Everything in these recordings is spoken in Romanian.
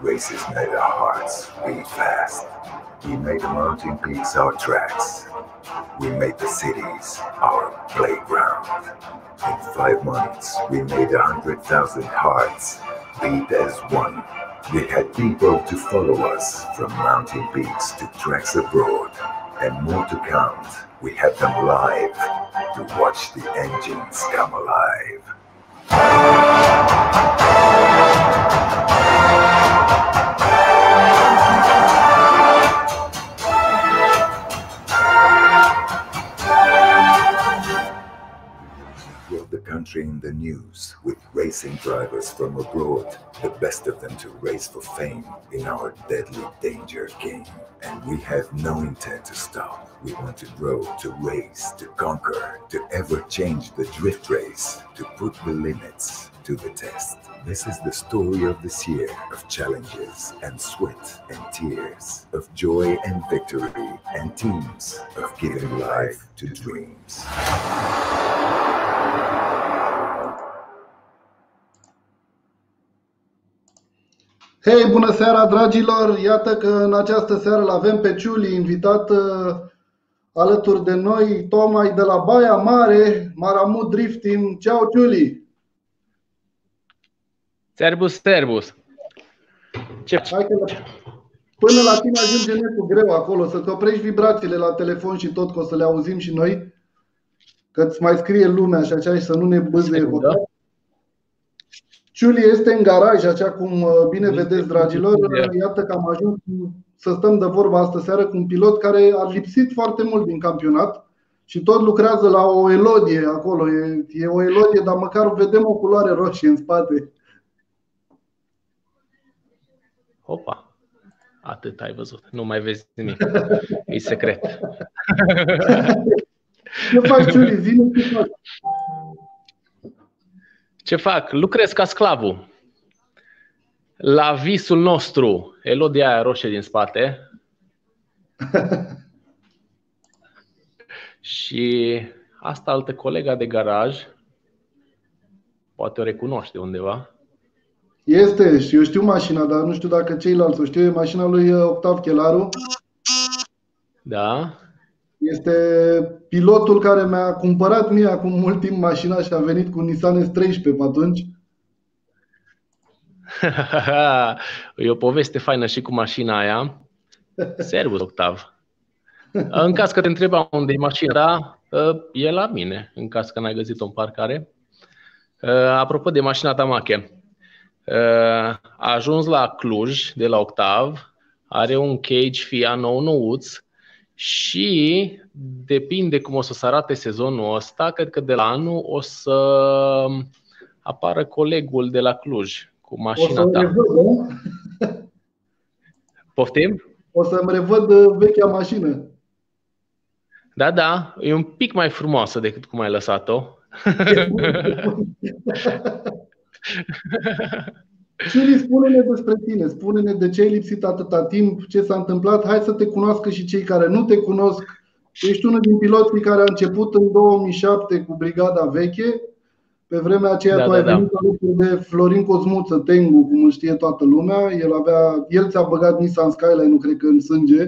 Races made our hearts beat fast. We made the mountain peaks our tracks. We made the cities our playground. In five months, we made a hundred thousand hearts beat as one. We had people to follow us from mountain peaks to tracks abroad, and more to count. We had them live to watch the engines come alive. In the news with racing drivers from abroad, the best of them to race for fame in our deadly danger game. And we have no intent to stop. We want to grow, to race, to conquer, to ever change the drift race, to put the limits to the test. This is the story of this year of challenges and sweat and tears, of joy and victory, and teams of giving life to dreams. Hei, bună seara, dragilor! Iată că în această seară îl avem pe Ciuli invitat uh, alături de noi, tocmai de la Baia Mare, Maramut Drifting. Ceau, Ciuli! Servus, servus. Ce Hai că până la tine ajunge netul greu acolo, să-ți oprești vibrațiile la telefon și tot, că o să le auzim și noi, că îți mai scrie lumea și așa și să nu ne bâzăie Secundă. Hotar. Ciuli este în garaj, așa cum uh, bine vedeți, dragilor. Iată că am ajuns să stăm de vorba astă seară cu un pilot care a lipsit foarte mult din campionat și tot lucrează la o elodie acolo. E, e o elodie, dar măcar vedem o culoare roșie în spate. Opa. Atât ai văzut. Nu mai vezi nimic. E secret. Ce faci, Ciuli? Zine ce faci. Ce fac? Lucrez ca sclavul. La visul nostru, elodia aia roșie din spate. Și asta altă colega de garaj, poate o recunoaște undeva. Este, și eu știu mașina, dar nu știu dacă ceilalți o știu. E mașina lui uh, Octav Chelaru. Da? Este pilotul care mi-a cumpărat mie acum mult timp mașina și a venit cu Nissan S13 pe atunci. e o poveste faină și cu mașina aia. Servus, Octav. În caz că te întreba unde e mașina, da, e la mine, în caz că n-ai găsit-o în parcare. Apropo de mașina ta mache, a ajuns la Cluj de la Octav, are un cage FIA nou nouț și depinde cum o să se arate sezonul ăsta, cred că de la anul o să apară colegul de la Cluj cu O mașina să-mi ta. revăd, nu? Poftim? O să-mi revăd uh, vechea mașină. Da, da, e un pic mai frumoasă decât cum ai lăsat-o. Ciuli, spune-ne despre tine, spune-ne de ce ai lipsit atâta timp, ce s-a întâmplat. Hai să te cunoască și cei care nu te cunosc. Ești unul din piloții care a început în 2007 cu brigada veche. Pe vremea aceea Da, tu da, ai da. venit alături de Florin Cosmuță, Tengu, cum îl știe toată lumea. El, avea, el ți-a băgat Nissan Skyline, nu cred că în sânge.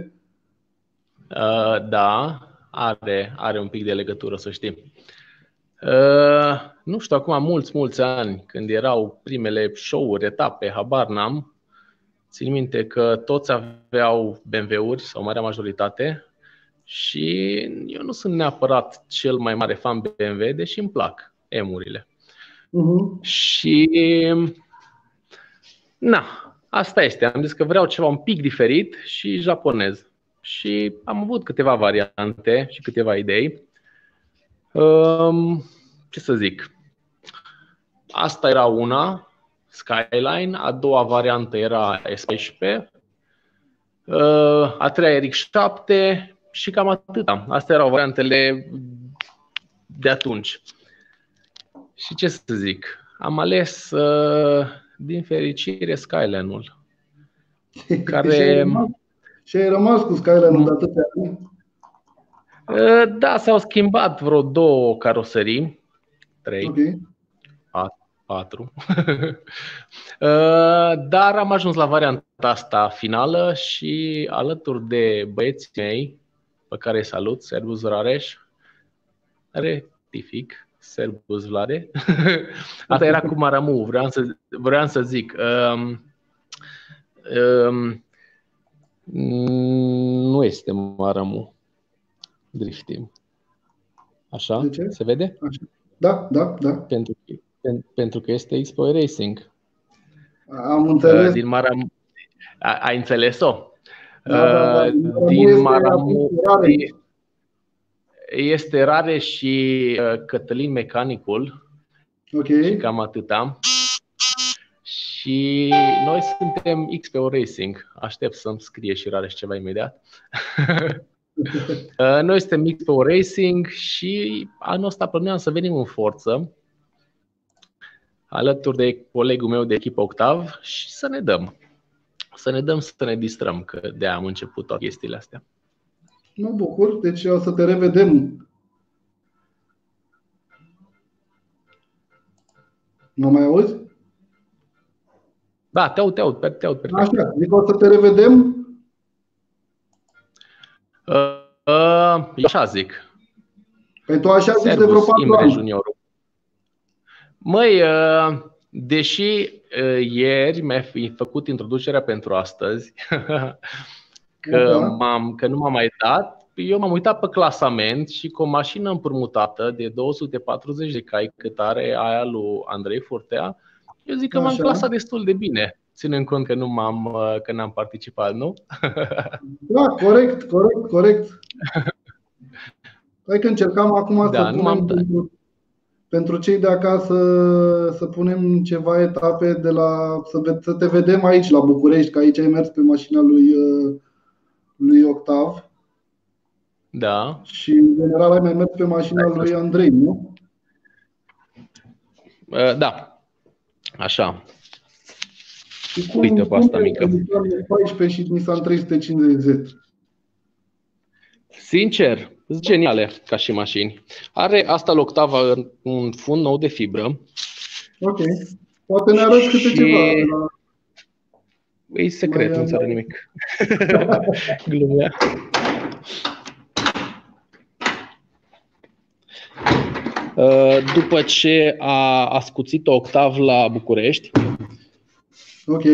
Uh, da, are, are un pic de legătură, să știi. Uh, nu știu, acum mulți, mulți ani, când erau primele show-uri, etape, habar n-am, țin minte că toți aveau BMW-uri, sau marea majoritate, și eu nu sunt neapărat cel mai mare fan BMW, deși îmi plac M-urile. Uh-huh. Și na, asta este. Am zis că vreau ceva un pic diferit și japonez. Și am avut câteva variante și câteva idei. Um, ce să zic? Asta era una, Skyline, a doua variantă era S14, uh, a treia RX7 și cam atâta. Astea erau variantele de atunci. Și ce să zic? Am ales, uh, din fericire, Skyline-ul. Care- și, ai rămas, și ai rămas cu Skyline-ul de atâtea ani. Uh, Da, s-au schimbat vreo două caroserii, trei, Ok. 4. Dar am ajuns la varianta asta finală și alături de băieții mei, pe care îi salut, Servus Rareș, rectific, Servus Vlade. Asta era cu Maramu, vreau să, vreau să zic. Um, um, nu este Maramu. Driftim. Așa? De ce? Se vede? Așa. Da, da, da. Pentru, pentru că este Expo Racing. Am înțeles. Uh, din Maramu. Ai înțeles-o? Da, da, da. Uh, din Maramu. Este rare și uh, Cătălin Mecanicul. Ok. Și cam atâta. Și noi suntem XPO Racing. Aștept să-mi scrie și rare și ceva imediat. Uh, noi suntem XPO Racing și anul ăsta plăneam să venim în forță alături de colegul meu de echipă Octav și să ne dăm. Să ne dăm să ne distrăm, că de am început toate chestiile astea. Mă bucur, deci o să te revedem. Mă mai auzi? Da, te aud, te aud, te aud. Așa, zic o să te revedem? Uh, uh, așa zic. Păi tu așa zici de vreo patru ani. Juniorul. Măi, uh, deși uh, ieri mi-ai făcut introducerea pentru astăzi, că, da. m-am, că nu m-am mai dat, eu m-am uitat pe clasament și cu o mașină împrumutată de 240 de cai cât are aia lui Andrei Fortea, eu zic că Așa. m-am clasat destul de bine, ținând cont că nu m-am, uh, că n-am participat, nu? Da, corect, corect, corect. Hai că încercam acum da, să punem pentru, pentru cei de acasă să punem ceva etape de la să, să te vedem aici la București, că aici ai mers pe mașina lui, uh, lui Octav. Da. Și în general ai mai mers pe mașina lui Andrei, nu? Uh, da. Așa. Și cum, Uite pe asta mică. 14 și Nissan 350Z. Sincer, sunt geniale ca și mașini. Are asta Loctava un fund nou de fibră. Ok. Poate ne arăți câte și... ceva. E secret, nu ți nimic. Glumea. Uh, după ce a ascuțit octav la București. Ok.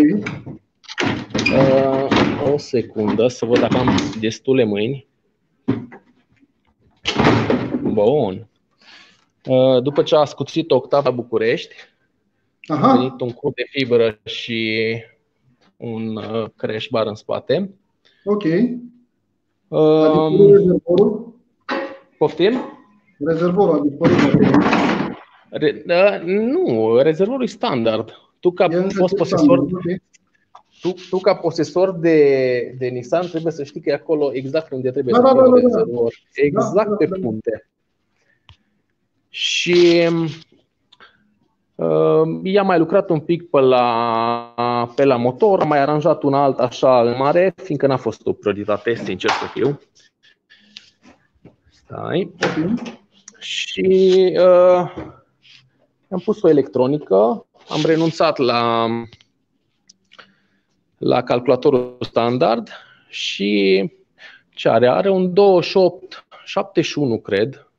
Uh, o secundă să văd dacă am destule mâini. Bun. Uh, după ce a ascuțit octav la București, Aha. a venit un cub de fibră și un crash bar în spate. Ok. Adică Poftim? Rezervorul a dispărut. Re, da, nu, rezervorul e standard. Tu ca e fost posesor, okay. tu, tu ca posesor de, de Nissan trebuie să știi că e acolo exact unde trebuie da, să da, da, da, da, rezervor. Exact da, da, pe punte. Și uh, i-am mai lucrat un pic pe la, pe la motor, am mai aranjat un alt așa în mare, fiindcă n-a fost o prioritate, sincer să fiu. Stai. Okay și uh, am pus o electronică, am renunțat la, la calculatorul standard și ce are? Are un 28, 71, cred.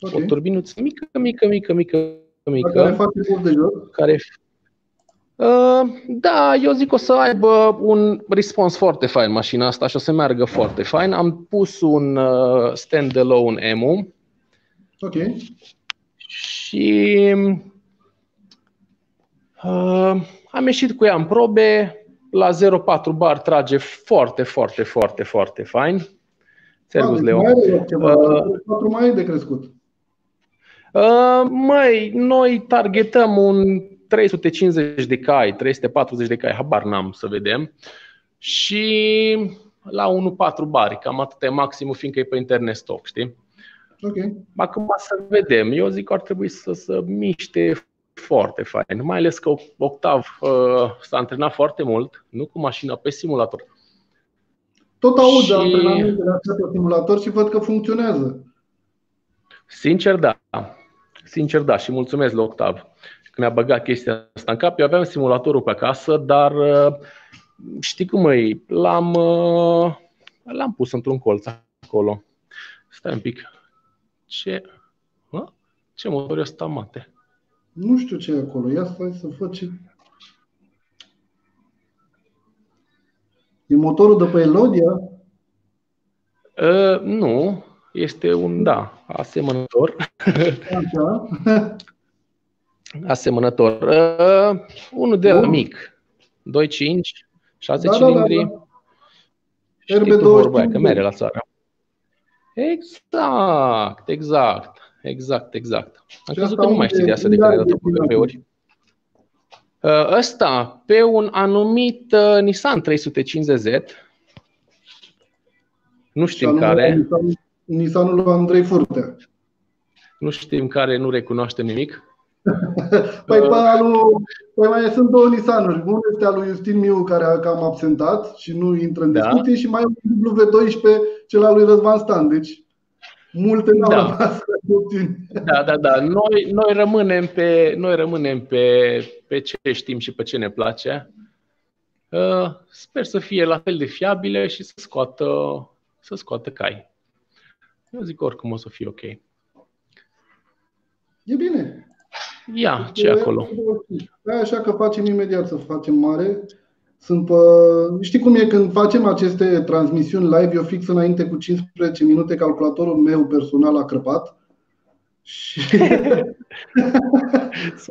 Okay. O turbinuță mică, mică, mică, mică, mică. Care face de joc? Care Uh, da, eu zic o să aibă un response foarte fain mașina asta și o să meargă foarte fain. Am pus un uh, standalone EMU. Ok. Și uh, am ieșit cu ea în probe. La 0,4 bar trage foarte, foarte, foarte, foarte fain. Servus, ah, Leo. Mai are ceva, uh, mai e de crescut. Uh, măi, noi targetăm un 350 de cai, 340 de cai, habar n-am să vedem. Și la 1.4 bari, cam atât e maximul, fiindcă e pe internet stock, știi? Ok. Acum să vedem. Eu zic că ar trebui să se miște foarte fain, mai ales că Octav uh, s-a antrenat foarte mult, nu cu mașina, pe simulator. Tot aud și... antrenamentele astea pe simulator și văd că funcționează. Sincer, da. sincer da și mulțumesc lui Octav că mi-a băgat chestia asta în cap. Eu aveam simulatorul pe acasă, dar uh, știi cum e, l-am, uh, l-am pus într-un colț acolo. Stai un pic. Ce, ce motor e ăsta, mate? Nu știu ce e acolo. Ia stai să fac ce... E motorul de pe Elodia? Uh, nu, este un, da, asemănător. Așa. asemănător. Uh, unul de la mic, 2.5, 6 da, cilindri. Da, da, da. Știi tu vorba aia, că mere la țară. Exact, exact, exact, exact. Am crezut că nu mai știi de asta de care ai dat pe ori. Uh, ăsta, pe un anumit uh, Nissan 350Z, nu știm care. Nissan, Nissanul lui Andrei Furtea. Nu știm care, nu recunoaște nimic. păi, pe alu, păi mai sunt două Nissanuri. Unul este al lui Justin Miu, care a cam absentat și nu intră în da. discuție, și mai un W12, cel al lui Răzvan Stan. Deci, multe n-au da. rămas Da, da, da. Noi, noi rămânem, pe, noi rămânem pe, pe ce știm și pe ce ne place. Uh, sper să fie la fel de fiabile și să scoată, să scoată cai. Eu zic oricum o să fie ok. E bine. Ia, ce acolo? Da, așa că facem imediat să facem mare. Sunt pe... Știi cum e când facem aceste transmisiuni live, eu fix înainte cu 15 minute calculatorul meu personal a crăpat. Și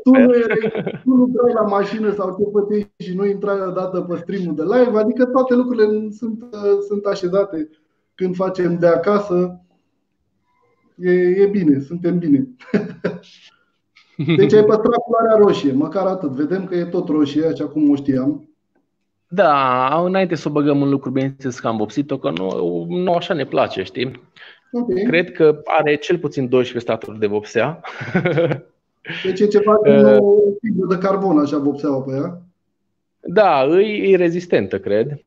tu, nu erai, tu nu intrai la mașină sau ce făceai și nu intrai odată pe streamul de live, adică toate lucrurile sunt, sunt așezate când facem de acasă. E, e bine, suntem bine. Deci ai păstrat culoarea roșie, măcar atât. Vedem că e tot roșie, așa cum o știam. Da, înainte să o băgăm în lucruri, bineînțeles că am vopsit-o, că nu, nu așa ne place, știi? Okay. Cred că are cel puțin 12 staturi de vopsea. Deci e ceva uh, de carbon, așa vopseaua pe ea? Da, e, e rezistentă, cred.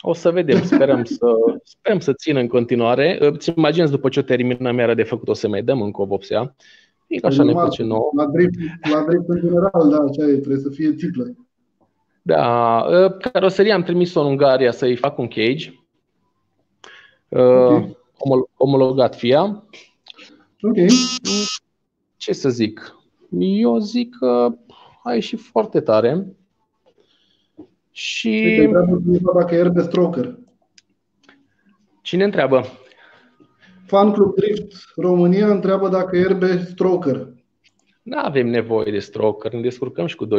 O să vedem, sperăm să, sperăm să țină în continuare. Îți imaginezi după ce o terminăm iară de făcut, o să mai dăm încă o vopsea. E că așa ne place nouă. La drift, la drift în general, da, așa e, trebuie să fie tiplă. Da, ă, caroseria am trimis-o în Ungaria să-i fac un cage. Ă, okay. Omologat FIA. Ok. Ce să zic? Eu zic că a ieșit foarte tare. Și... dacă e stroker. Cine întreabă? Fan Club Drift România întreabă dacă erbe stroker. Nu avem nevoie de stroker, ne descurcăm și cu 2.5.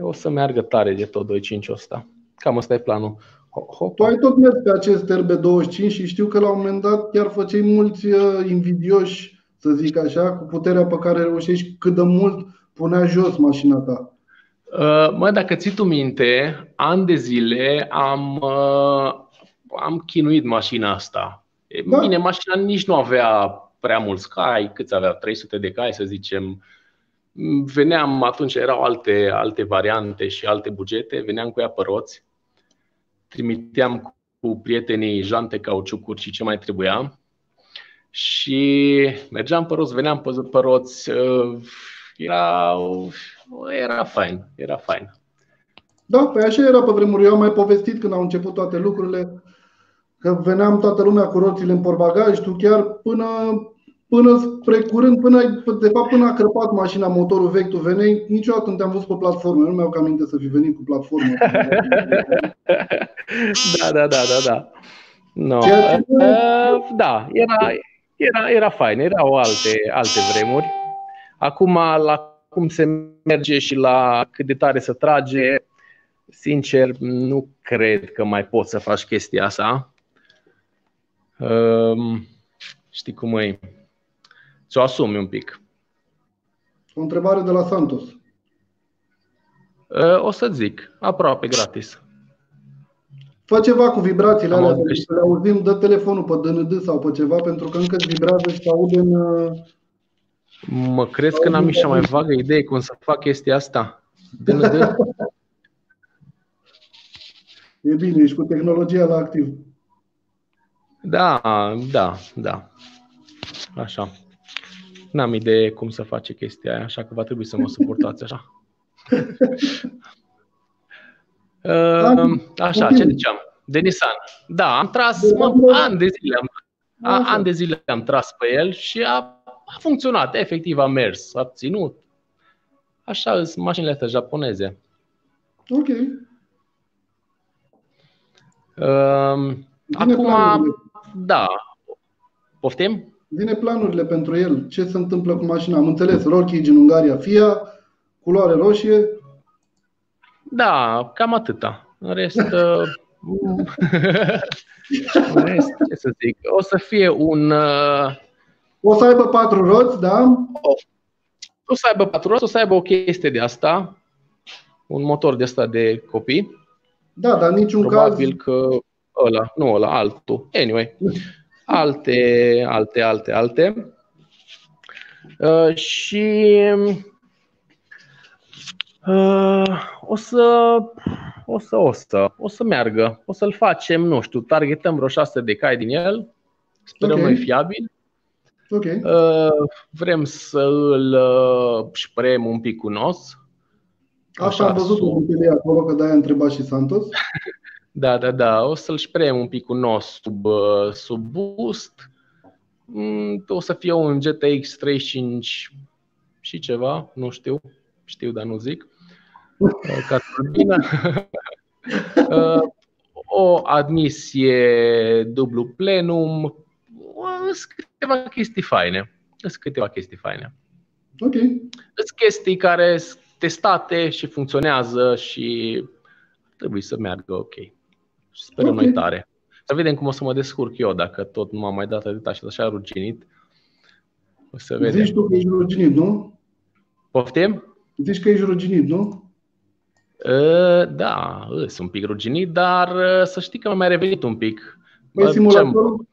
O să meargă tare de tot 2.5 ăsta. Cam ăsta e planul. Hop. Tu ai tot mers pe acest RB25 și știu că la un moment dat chiar făceai mulți uh, invidioși, să zic așa, cu puterea pe care reușești cât de mult punea jos mașina ta. Uh, mă, dacă ții tu minte, ani de zile am, uh, am chinuit mașina asta. Da. Bine, mașina nici nu avea prea mulți cai, câți avea? 300 de cai, să zicem. Veneam, atunci erau alte, alte variante și alte bugete, veneam cu ea pe roți, trimiteam cu prietenii jante, cauciucuri și ce mai trebuia. Și mergeam pe roți, veneam pe, pe roți, era, era fain, era fain. Da, pe așa era pe vremuri. Eu am mai povestit când au început toate lucrurile că veneam toată lumea cu roțile în porbagaj, tu chiar până, până spre curând, până, de fapt până a crăpat mașina, motorul vechi, tu veneai, niciodată nu te-am văzut pe platformă, nu mi-au cam aminte să fi venit cu platformă. da, da, da, da, da. No. Uh, da, era, era, era fain, erau alte, alte vremuri. Acum, la cum se merge și la cât de tare să trage, sincer, nu cred că mai poți să faci chestia asta. Um, știi cum e? Ți-o asumi un pic. O întrebare de la Santos. Uh, o să zic, aproape gratis. Fă ceva cu vibrațiile alea, să le auzim, dă telefonul pe DND sau pe ceva, pentru că încă vibrează și se aude în... Uh, mă crezi că n-am nici mai vagă idee cum să fac chestia asta? DND? e bine, ești cu tehnologia la activ. Da, da, da. Așa. N-am idee cum să face chestia aia, așa că va trebui să mă suportați așa. uh, așa, ce ziceam? De Nissan. Da, am tras, mă, ani de zile am, a, ani de zile am tras pe el și a, a funcționat, efectiv a mers, a ținut. Așa sunt mașinile astea japoneze. Ok. Uh, acum, da. Poftim? Vine planurile pentru el. Ce se întâmplă cu mașina? Am înțeles, Rocky în Ungaria, FIA, culoare roșie. Da, cam atâta. În rest, uh, în rest, ce să zic, o să fie un... Uh, o să aibă patru roți, da? O, o să aibă patru roți, o să aibă o chestie de asta, un motor de asta de copii. Da, dar niciun Probabil caz... că ăla, nu ăla, altul. Anyway, alte, alte, alte, alte. Uh, și uh, o să, o să, o să, o să meargă. O să-l facem, nu știu, targetăm vreo 6 de cai din el. Sperăm okay. noi fiabil. Okay. Uh, vrem să îl uh, șprem un pic cu nos. Așa, am văzut sub... un acolo, că de-aia întreba și Santos. Da, da, da. O să-l șprem un pic cu nos sub, uh, sub boost. Mm, o să fie un GTX 35 și ceva, nu știu. Știu, dar nu zic. Uh, ca turbină. Uh, o admisie dublu plenum. Sunt câteva chestii faine. Sunt câteva chestii faine. Ok. Sunt chestii care sunt testate și funcționează și trebuie să meargă ok. Și sperăm okay. noi tare. Să vedem cum o să mă descurc eu dacă tot nu m-am mai dat atâta și așa ruginit. O să vedem. Zici tu că ești ruginit, nu? Poftim? Zici că ești ruginit, nu? Uh, da, sunt un pic ruginit, dar uh, să știi că m-a mai revenit un pic. Păi simulatorul?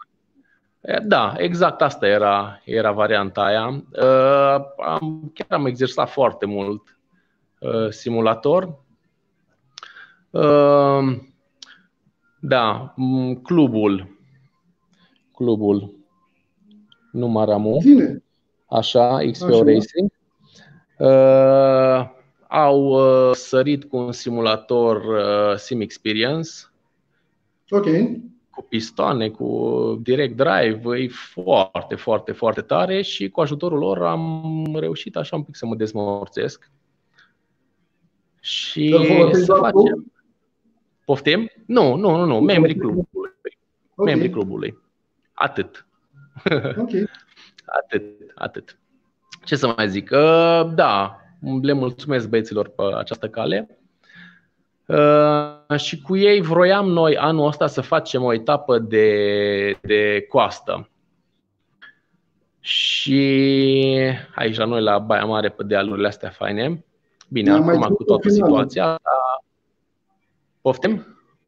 Da, exact asta era, era varianta aia. Uh, am, chiar am exersat foarte mult uh, simulator. Uh, da, clubul. Clubul. Nu Maramu. Cine? Așa, XPO Așa. Racing. Uh, au uh, sărit cu un simulator uh, Sim Experience. Ok. Cu pistoane, cu direct drive, e foarte, foarte, foarte tare și cu ajutorul lor am reușit așa un pic să mă dezmorțesc. Și să facem. Poftim? Nu, nu, nu, nu. Membrii clubului. Okay. Membrii clubului. Atât. Okay. atât, atât. Ce să mai zic? Uh, da, le mulțumesc băieților pe această cale. Uh, și cu ei vroiam noi anul ăsta să facem o etapă de, de coastă. Și aici la noi la Baia Mare pe dealurile astea faine. Bine, acum cu toată situația, Poftim?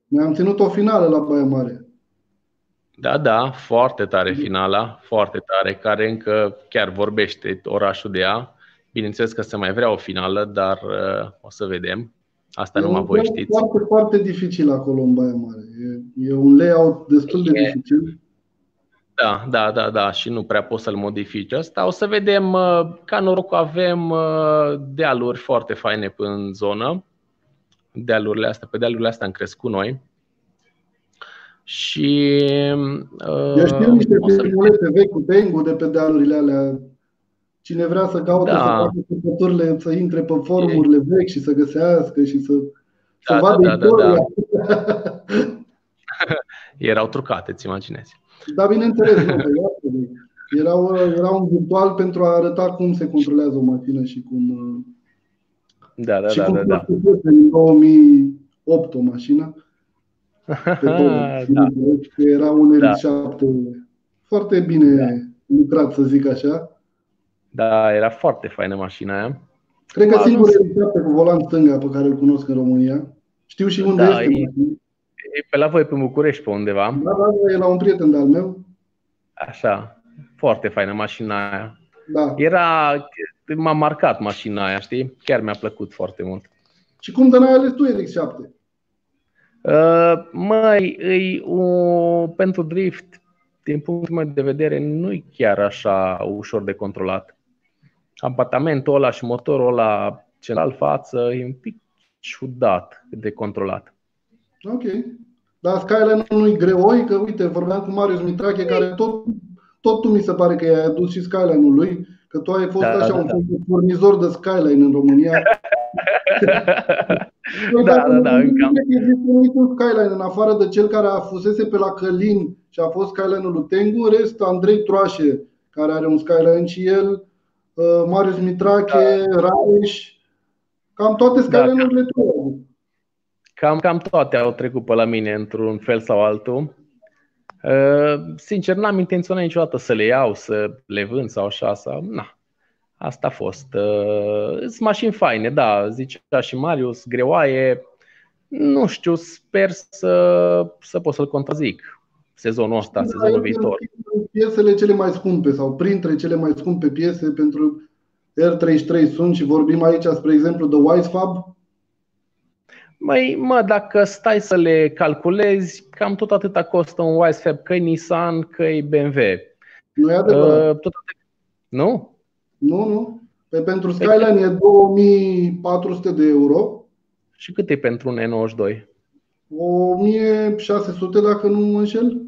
Ne-am ținut o finală la Baia Mare. Da, da, foarte tare finala, foarte tare, care încă chiar vorbește orașul de ea. Bineînțeles că se mai vrea o finală, dar uh, o să vedem. Asta e numai voi știți. foarte, foarte dificil acolo în Baia Mare. E, e un layout destul de e, dificil. Da, da, da, da, și nu prea poți să-l modifici asta. O să vedem, uh, ca noroc avem uh, dealuri foarte faine în zonă dealurile astea. Pe dealurile astea am crescut noi. Și uh, Eu știu niște filmulețe vechi cu Tengu de pe dealurile alea. Cine vrea să caute da. să facă săpăturile, să intre pe forumurile e... vechi și să găsească și să, da, să vadă da, da, da, da. Erau trucate, ți imaginezi. Da, bineînțeles, nu, erau, era un virtual pentru a arăta cum se controlează o mașină și cum da, da, și da, da, da. În 2008 o mașină. da. Era un R7 da. foarte bine da. lucrat, să zic așa. Da, era foarte faină mașina aia. Cred că singurul R7 cu volan stânga pe care îl cunosc în România. Știu și unde da, este. E, e pe la voi pe București, pe undeva. Da, da, e la un prieten de-al meu. Așa, foarte faină mașina aia. Da. Era m-a marcat mașina aia, știi? Chiar mi-a plăcut foarte mult. Și cum de n-ai ales tu RX-7? Uh, mai îi, o, pentru drift, din punctul meu de vedere, nu e chiar așa ușor de controlat. apartamentul ăla și motorul ăla celălalt față e un pic ciudat de controlat. Ok. Dar Skyline nu e greoi, că uite, vorbeam cu Marius Mitrache, care tot, tot tu mi se pare că i-ai adus și Skyline-ul lui, că tu ai fost da, așa da, un da. furnizor de Skyline în România. păi, da, da, da, încă. Există un Skyline în afară de cel care a fusese pe la Călin și a fost Skyline-ul lui Tengu, în rest Andrei Troașe, care are un Skyline și el, uh, Marius Mitrache, da. Rareș, cam toate da, Skyline-urile da, Cam, cam toate au trecut pe la mine într-un fel sau altul. Uh, sincer, n-am intenționat niciodată să le iau, să le vând sau așa. Sau, na. Asta a fost. Uh, sunt mașini faine, da, zicea și Marius, greoaie. Nu știu, sper să, să pot să-l contrazic sezonul ăsta, da, sezonul viitor. Piesele cele mai scumpe sau printre cele mai scumpe piese pentru R33 sunt și vorbim aici, spre exemplu, de Wisefab, Măi, mă, dacă stai să le calculezi, cam tot atâta costă un Wisefab, că Nissan, că BMW. Nu e adevărat. Uh, tot atât... Nu? Nu, nu. Pe pentru Skyline e 2400 de euro. Și cât e pentru un E92? 1600 dacă nu mă înșel.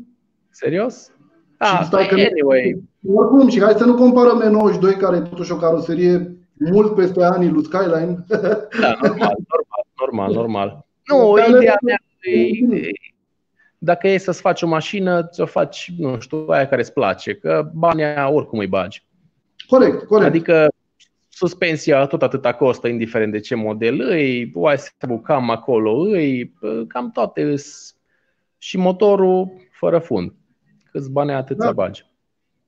Serios? Ah, și stai că anyway. Oricum, și hai să nu comparăm E92 care e totuși o caroserie mult peste anii lui Skyline. Da, normal, normal, normal, normal. Nu, ideea mea e, dacă e să-ți faci o mașină, ți-o faci, nu știu, aia care îți place, că banii oricum îi bagi. Corect, corect. Adică suspensia tot atâta costă, indiferent de ce model îi, USB cam acolo îi, cam toate îs, și motorul fără fund. Câți bani atâția da. bagi.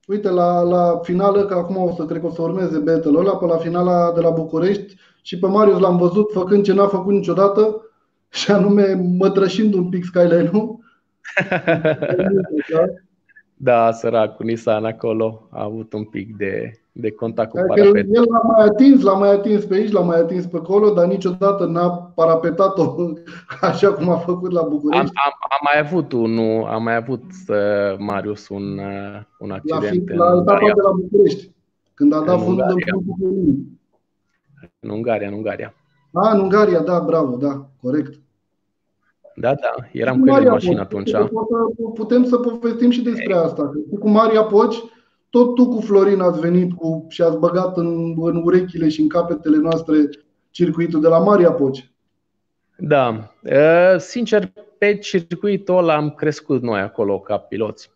Uite, la, la finală, că acum o să cred că o să urmeze battle ăla, pe la finala de la București și pe Marius l-am văzut făcând ce n-a făcut niciodată și anume mătrășind un pic skyline-ul. da, săracul Nissan acolo a avut un pic de, de contact cu parapetul. El l-a mai atins, l-a mai atins pe aici, l-a mai atins pe acolo, dar niciodată n-a parapetat-o așa cum a făcut la București. Am, am, am mai avut unul, am mai avut uh, Marius un, uh, un accident. La, la etapa de la București, când a dat fundul în fundul În Ungaria, în Ungaria. A, în Ungaria, da, bravo, da, corect. Da, da, eram cu el în mașină atunci. Putem să povestim și despre asta. Cu Maria Poci, tot tu cu Florin ați venit cu, și ați băgat în, în urechile și în capetele noastre circuitul de la Maria Poci. Da. Sincer, pe circuitul ăla am crescut noi acolo ca piloți.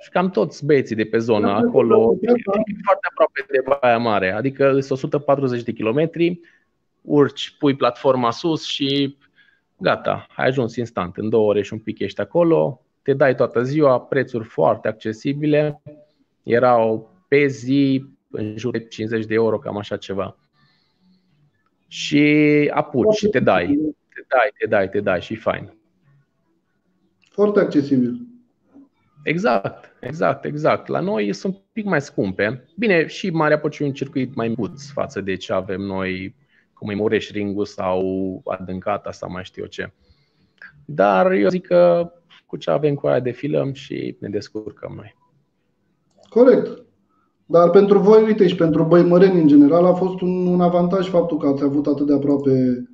Și cam toți băieții de pe zona da, acolo, da, da. foarte aproape de Baia Mare, adică sunt 140 de kilometri, urci, pui platforma sus și gata, ai ajuns instant. În două ore și un pic ești acolo, te dai toată ziua, prețuri foarte accesibile, erau pe zi în jur de 50 de euro, cam așa ceva. Și apuci și te dai. Te dai, te dai, te dai și fain. Foarte accesibil. Exact, exact, exact. La noi sunt un pic mai scumpe. Bine, și Marea Poci e un circuit mai micuț față de ce avem noi, cum e Mureș Ringu sau Adâncata sau mai știu eu ce. Dar eu zic că cu ce avem cu aia defilăm și ne descurcăm noi. Corect. Dar pentru voi, uite, și pentru băimăreni în general, a fost un, un avantaj faptul că ați avut atât de aproape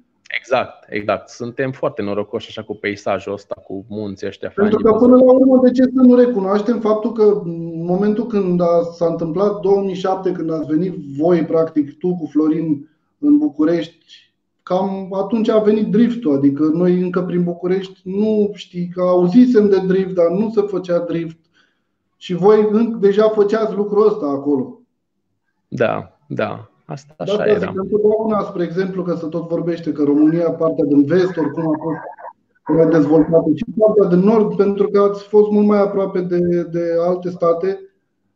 Exact, exact. Suntem foarte norocoși așa cu peisajul ăsta, cu munții ăștia. Pentru că până la urmă, de ce să nu recunoaștem faptul că în momentul când a, s-a întâmplat 2007, când ați venit voi, practic, tu cu Florin în București, cam atunci a venit driftul, adică noi încă prin București nu știi că auzisem de drift, dar nu se făcea drift. Și voi deja făceați lucrul ăsta acolo. Da, da. Asta așa da, era. Întotdeauna, spre exemplu, că se tot vorbește că România, partea din vest, oricum a fost mai dezvoltată și partea din nord, pentru că ați fost mult mai aproape de, de alte state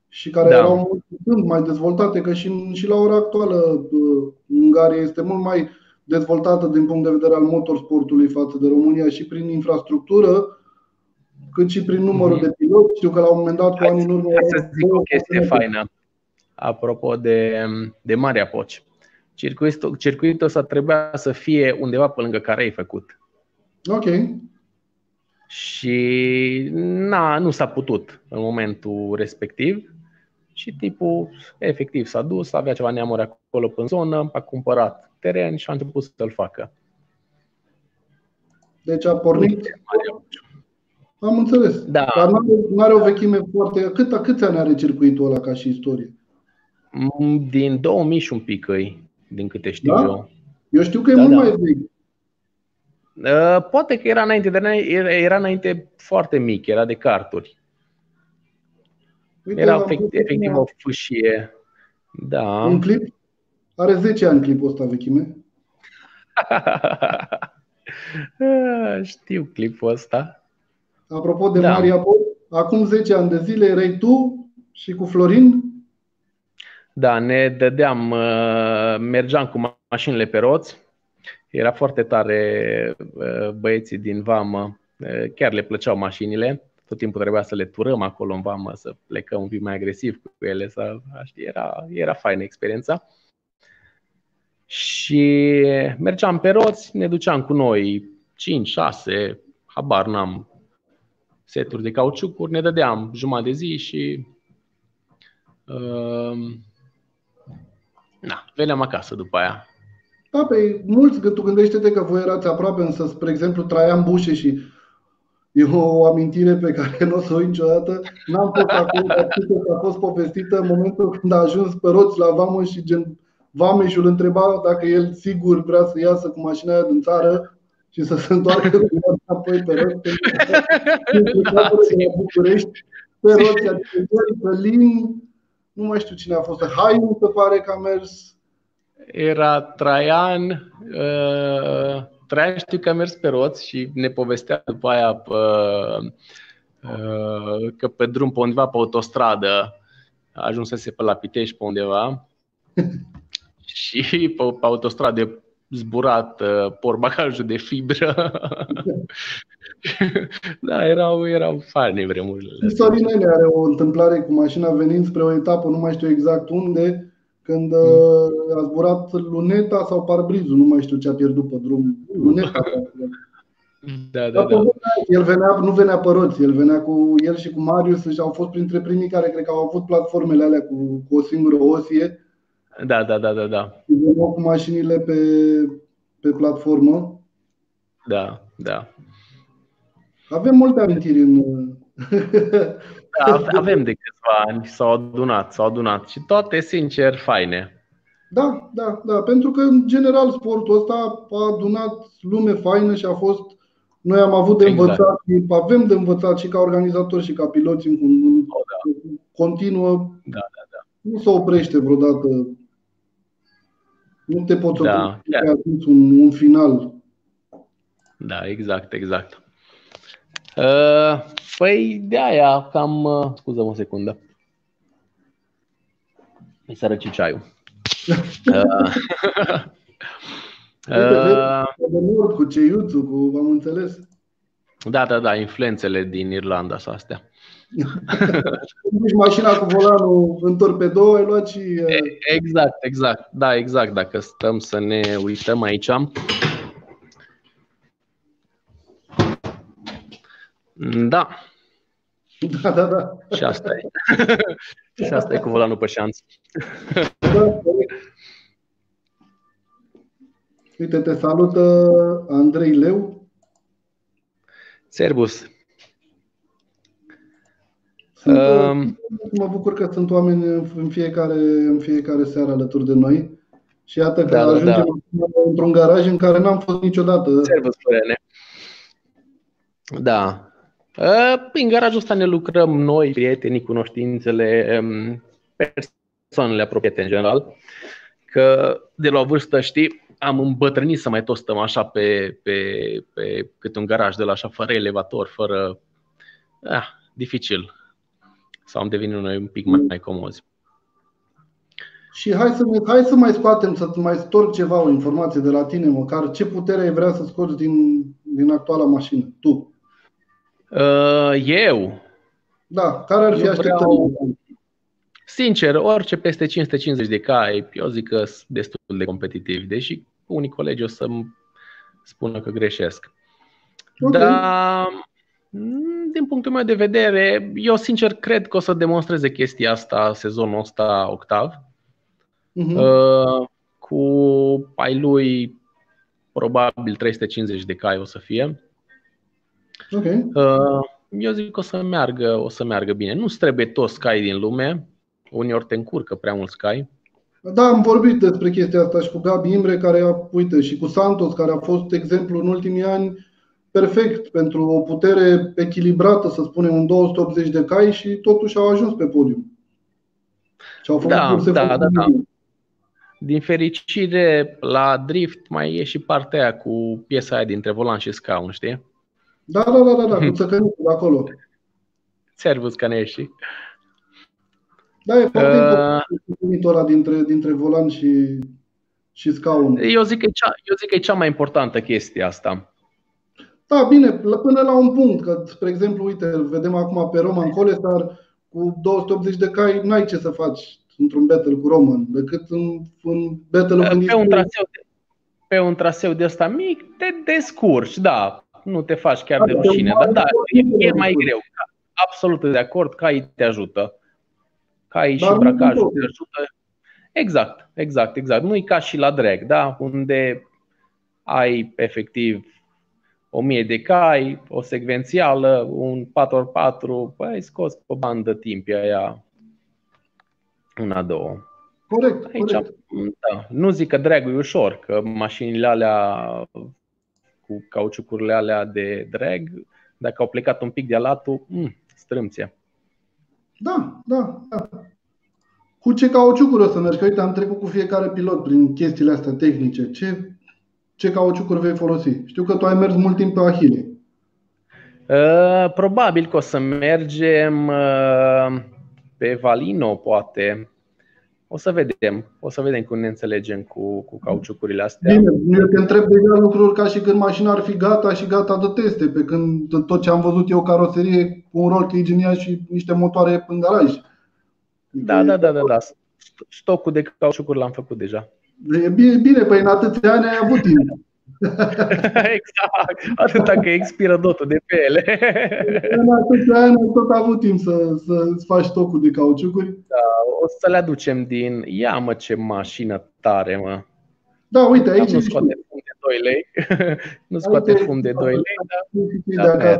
și care da. erau mult mai dezvoltate, că și, și la ora actuală uh, Ungaria este mult mai dezvoltată din punct de vedere al motorsportului față de România și prin infrastructură, cât și prin numărul mm-hmm. de piloți. Știu că la un moment dat, cu ani în urmă. Să zic o chestie faină apropo de, de Marea Poci. Circuitul, circuitul ăsta trebuia să fie undeva pe lângă care ai făcut. Ok. Și na, nu s-a putut în momentul respectiv. Și tipul efectiv s-a dus, avea ceva neamuri acolo pe zonă, a cumpărat teren și a început să-l facă. Deci a pornit. Am înțeles. Da. Dar nu are o vechime foarte. Cât, câți ani are circuitul ăla ca și istorie? Mm, din 2000 și un pic îi, din câte știu Da? eu. Eu știu că e Da, mult da. mai vechi. Uh, Poate că era înainte, dar era, era înainte foarte mic, era de carturi. Uite, Era am efect, văzut efectiv acum o fâșie. Da. Un clip? Are 10 ani clipul ăsta vechime. Știu clipul ăsta. Apropo de Da. Maria Pol, acum 10 ani de zile erai tu și cu Florin Da, ne dădeam, uh, mergeam cu mașinile pe roți. Era foarte tare uh, băieții din vamă, uh, chiar le plăceau mașinile. Tot timpul trebuia să le turăm acolo în vamă, să plecăm un pic mai agresiv cu ele. Să, știi, era, era faină experiența. Și mergeam pe roți, ne duceam cu noi 5, 6, habar n-am, seturi de cauciucuri, ne dădeam jumătate de zi și uh, na, veneam acasă după aia. Da, pe mulți, că tu gândește-te că voi erați aproape, însă, spre exemplu, Traian Bușe și e o amintire pe care nu o să o uit niciodată. N-am fost acolo, dar știu că a fost povestită în momentul când a ajuns pe roți la vamă și gen vameșul întreba dacă el sigur vrea să iasă cu mașina aia din țară și să se întoarcă cu ea înapoi pe roți. pentru că Da, de la București, pe roți, adică el, Călin, nu mai știu cine a fost, Haiu se pare că a mers. Era Traian, uh, Traian știu că a mers pe roți și ne povestea după aia uh, uh, că pe drum pe undeva pe autostradă ajunsese pe la Pitești pe undeva și pe, pe autostradă e zburat uh, portbagajul de fibră. da, erau, erau faine vremurile. Și astea. Sorin Nene are o întâmplare cu mașina venind spre o etapă, nu mai știu exact unde, când uh, a zburat luneta sau parbrizul, nu mai știu ce a pierdut pe drum. Luneta. Da, da, Dar da. El venea, nu venea pe roți, el venea cu el și cu Marius și au fost printre primii care cred că au avut platformele alea cu, cu o singură osie Da, da, da, da, da. și veneau cu mașinile pe, pe platformă. Da, da. Avem multe amintiri în... Da, avem de câțiva ani, s-au adunat, s-au adunat și toate, sincer, faine. Da, da, da, pentru că în general sportul ăsta a adunat lume faină și a fost noi am avut de Exact. învățat, și avem de învățat și ca organizatori și ca piloți în, în continuă. Da, da, Nu se oprește vreodată. Nu te poți opri. Da, Da, ai atins un, un final. Da, exact, exact. Uh, Păi de aia cam, uh, scuză o secundă. Mi s-a răcit ceaiul. Uh, uh, De nord, cu ceiuțul, cu, am înțeles. Da, da, da, influențele din Irlanda sunt astea. Duci mașina cu volanul în torpedo, ai luat și... uh, E- Exact, exact. Da, exact. Dacă stăm să ne uităm aici. Da, Da, da, da. și asta e. și asta e cu volanul pe șanț. da corect. Uite, te salută Andrei Leu. Servus. Sunt, Um, Mă bucur că sunt oameni în fiecare, în fiecare seară alături de noi. Și iată că Da, da, ajungem într-un garaj în care n-am fost niciodată. Servus, Florene. Da. Uh, În garajul ăsta ne lucrăm noi, prietenii, cunoștințele, um, persoanele apropiate în general. Că de la o vârstă, știi, am îmbătrânit să mai tot stăm așa pe, pe, pe câte un garaj de la așa, fără elevator, fără... Ah, dificil. Sau am devenit noi un pic mai, mai comozi. Și hai să, ne, hai să mai scoatem, să mai storc ceva, o informație de la tine, măcar ce putere ai vrea să scoți din, din actuala mașină, tu. Uh, Eu, Da, care ar fi Eu așteptările? vreau- Sincer, orice peste 550 de cai, eu zic că sunt destul de competitivi, deși unii colegi o să-mi spună că greșesc. Ok. Dar, mm, din din punctul meu de vedere, eu sincer cred că o să demonstreze chestia asta sezonul ăsta octav. Uh-huh. Uh, cu ai lui probabil 350 de cai o să fie. Okay. Uh, eu zic că o să meargă, o să meargă bine. Nu trebuie toți cai din lume. Uneori te încurcă prea mulți cai. Da, am vorbit despre chestia asta și cu Gabi Imre, care a, uite, și cu Santos, care a fost exemplu în ultimii ani perfect pentru o putere echilibrată, să spunem, un 280 de cai și totuși au ajuns pe podium. Și au făcut da, da, da, da. Din fericire, la drift mai e și partea aia cu piesa aia dintre volan și scaun, știi? Da, da, da, da, da cu țăcănitul de acolo. Servus Canești. Da, e foarte uh, ăla dintre, dintre volan și, și scaun. Eu zic, că e cea, eu zic că e cea mai importantă chestie asta. Da, bine, până la un punct, că, spre exemplu, uite, vedem acum pe Roman Colesar cu 280 de cai, n-ai ce să faci într-un battle cu Roman, decât în, în battle când pe un, traseu de, pe un traseu de ăsta mic te descurci, da, nu te faci chiar da, de rușine, dar da, e, e mai greu. Absolut de acord, caii te ajută. Caii și bracajul te ajută. Exact, exact, exact. Nu e ca și la drag, da? unde ai efectiv o mie de cai, o secvențială, un 4x4, păi scos pe bandă timp aia una, două. Corect, Aici, corect. Da, nu zic că dragul e ușor, că mașinile alea cu cauciucurile alea de drag, dacă au plecat un pic de alatul, mm, strâmție. Da, da, da. Cu ce cauciucuri o să mergi? Că uite, am trecut cu fiecare pilot prin chestiile astea tehnice. Ce, ce cauciucuri vei folosi? Știu că tu ai mers mult timp pe Ahile. Uh, probabil că o să mergem uh, pe Valino, poate. O să vedem. O să vedem cum ne înțelegem cu, cu cauciucurile astea. Bine, eu te întreb deja lucruri ca și când mașina ar fi gata și gata de teste, pe când tot ce am văzut eu caroserie cu un rol ingenia și niște motoare în garaj. Da, da, da, da, da. Stocul de cauciucuri l-am făcut deja. E bine, bine, păi în atâția ani ai avut timp. exact, atâta că expiră dotul de pe ele. În atâția ani ai tot avut timp să, să faci tocul de cauciucuri. Da, o să le aducem din... Ia mă ce mașină tare, mă. Da, uite, aici nu scoate fum de 2 lei. nu scoate fum de 2 lei, dar... Da,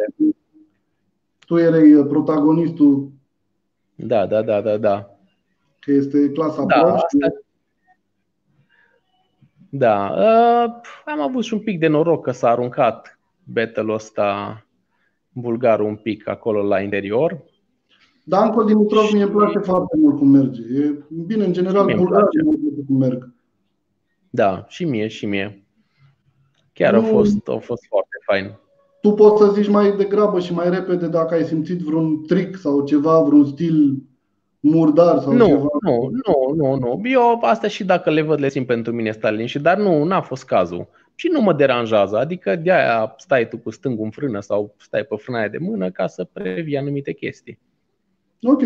tu erai uh, protagonistul. Da, da, da, da, da. Că este clasa da, Pro. Asta, da, uh, am avut și un pic de noroc că s-a aruncat battle ăsta bulgarul un pic acolo la interior. Danco Dimitrov mie îmi place foarte mult cum merge. E bine, în general, bulgarii cum merg. Da, și mie, și mie. Chiar nu, a, fost, a fost foarte fain. Tu poți să zici mai degrabă și mai repede dacă ai simțit vreun trick sau ceva, vreun stil murdar sau nu, ceva? Nu, nu, nu, nu. Eu asta și dacă le văd, le simt pentru mine Stalin și dar nu, n-a fost cazul. Și nu mă deranjează, adică de aia stai tu cu stângul în frână sau stai pe frâna de mână ca să previi anumite chestii. Ok.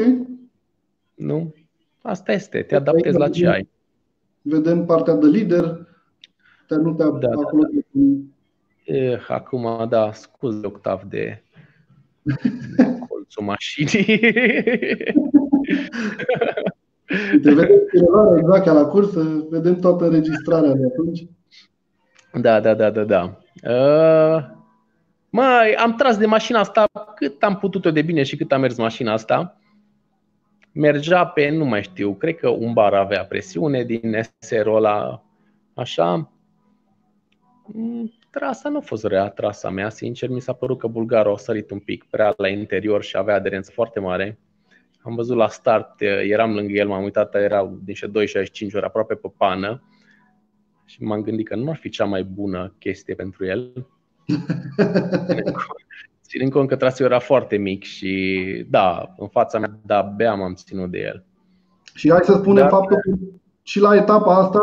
Nu? Asta este, te adaptezi la ce ai. Vedem partea de lider. Te nu te da, acolo da, da. Eh, acum, da, scuze, Octav, de colțul mașinii. Te vedem filmarea exact ca la cursă, vedem toată înregistrarea de atunci. Da, da, da, da, da. Uh, mai am tras de mașina asta cât am putut eu de bine și cât a mers mașina asta. Mergea pe, nu mai știu, cred că un bar avea presiune din SR-ul ăla, așa. Mm, trasa nu a fost rea, trasa mea, sincer, mi s-a părut că bulgarul a sărit un pic prea la interior și avea aderență foarte mare. Am văzut la start, eram lângă el, m-am uitat, erau niște 2,65 ori aproape pe pană și m-am gândit că nu ar fi cea mai bună chestie pentru el. Ținând cont că traseul era foarte mic și da, în fața mea, da, abia m-am ținut de el. Și hai să spunem Dar, faptul că și la etapa asta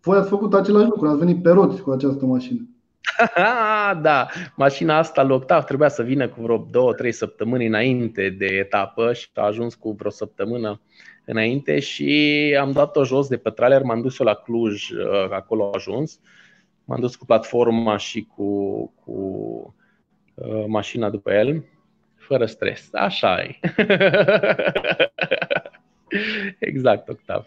voi ați făcut același lucru, ați venit pe roți cu această mașină. da, mașina asta lui Octav trebuia să vină cu vreo două, trei săptămâni înainte de etapă și a ajuns cu vreo săptămână înainte și am dat-o jos de pe trailer, m-am dus eu la Cluj, uh, acolo a ajuns. M-am dus cu platforma și cu, cu uh, mașina după el, fără stres. Așa e. exact, Octav.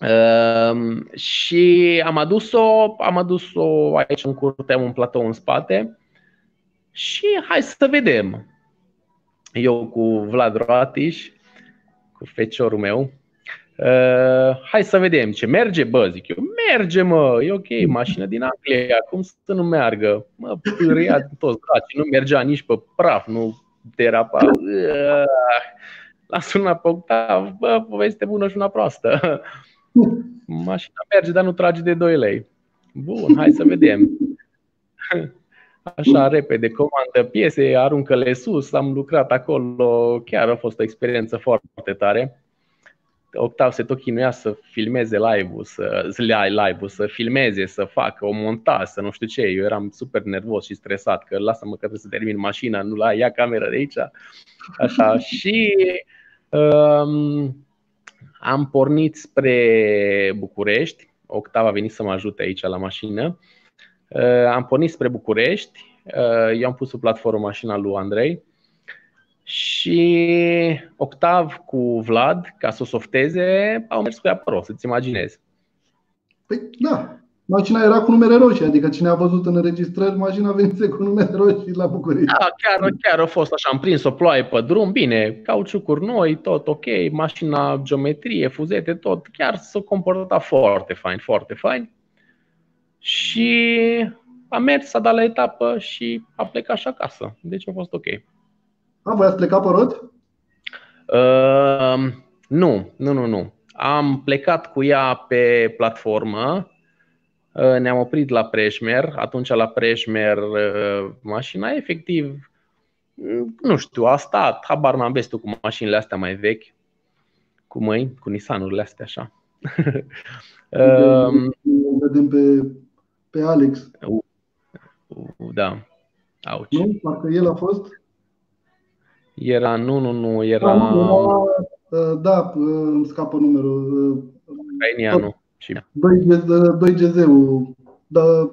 Uh, și am adus-o, am adus-o aici în curte, am un platou în spate și hai să vedem. Eu cu Vlad Roatiș, cu feciorul meu, Uh, hai să vedem ce merge, bă, zic eu. Merge, mă, e ok, mașină din Anglia, cum să nu meargă? Mă, pâria toți dracii, nu mergea nici pe praf, nu derapa. Uh, l-a sunat pe octav, bă, poveste bună și una proastă. Mașina merge, dar nu trage de 2 lei. Bun, hai să vedem. Așa, repede, comandă piese, aruncă-le sus, am lucrat acolo, chiar a fost o experiență foarte tare. Octav se tot chinuia să filmeze live-ul, să, să live-ul, să filmeze, să facă o montaj, să nu știu ce. Eu eram super nervos și stresat că lasă-mă că trebuie să termin mașina, nu la ia camera de aici. Așa. și um, am pornit spre București. Octav a venit să mă ajute aici la mașină. Uh, am pornit spre București. Uh, eu am pus o platformă mașina lui Andrei și Octav cu Vlad, ca să o softeze, au mers cu ea pe rost, să-ți imaginezi. Păi da, mașina era cu numere roșii, adică cine a văzut în înregistrări, mașina venise cu numere roșii la București. Da, chiar, chiar a fost așa, am prins o ploaie pe drum, bine, cauciucuri noi, tot ok, mașina, geometrie, fuzete, tot, chiar s-a comportat foarte fain, foarte fain. Și a mers, a dat la etapă și a plecat și acasă. Deci a fost ok. A, voi ați plecat pe rod? Uh, nu, nu, nu, nu. Am plecat cu ea pe platformă, uh, ne-am oprit la Preșmer. Atunci la Preșmer uh, mașina efectiv, nu știu, a stat, habar n-am vestul cu mașinile astea mai vechi, cu măi, cu Nissanurile astea așa. Vedem pe, pe Alex. Da. Auci. Nu? Parcă el a fost? Era, nu, nu, nu, era... Da, da îmi scapă numărul. Ucrainianul. 2 GZ-ul. Da,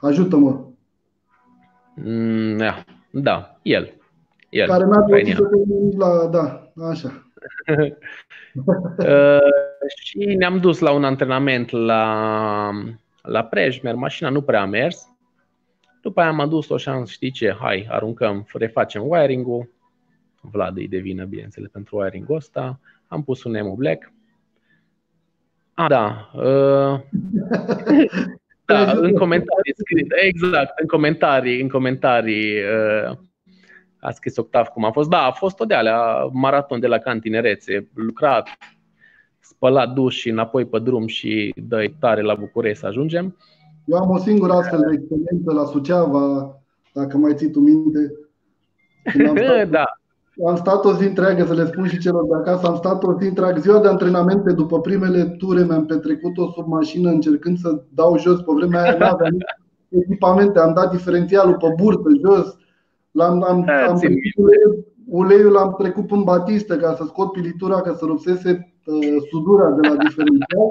ajută-mă. Mm, da, da, el. el Care n-a la, da, așa. uh, și ne-am dus la un antrenament la, la Prejmer. Mașina nu prea a mers. După aia am adus-o și am, știi ce, hai, aruncăm, refacem wiring-ul. Vlad îi devină, bineînțeles, pentru wiring-ul ăsta. Am pus un Nemo Black. A, da. Uh, da, în comentarii scris, exact, în comentarii, în comentarii uh, a scris Octav cum a fost. Da, a fost o de alea, maraton de la cantinerețe, lucrat, spălat duș și înapoi pe drum și dă tare la București să ajungem. Eu am o singură astfel de experiență la Suceava, dacă mai ții tu minte. Am stat, da. Am stat o zi întreagă, să le spun și celor de acasă, am stat o zi întreagă. Ziua de antrenamente, după primele ture, mi-am petrecut-o sub mașină încercând să dau jos. Pe vremea aia n-aveam echipamente, am dat diferențialul pe burtă jos. L-am, am, da, am uleiul, uleiul l-am trecut în batistă ca să scot pilitura, ca să rupsese uh, sudura de la diferențial.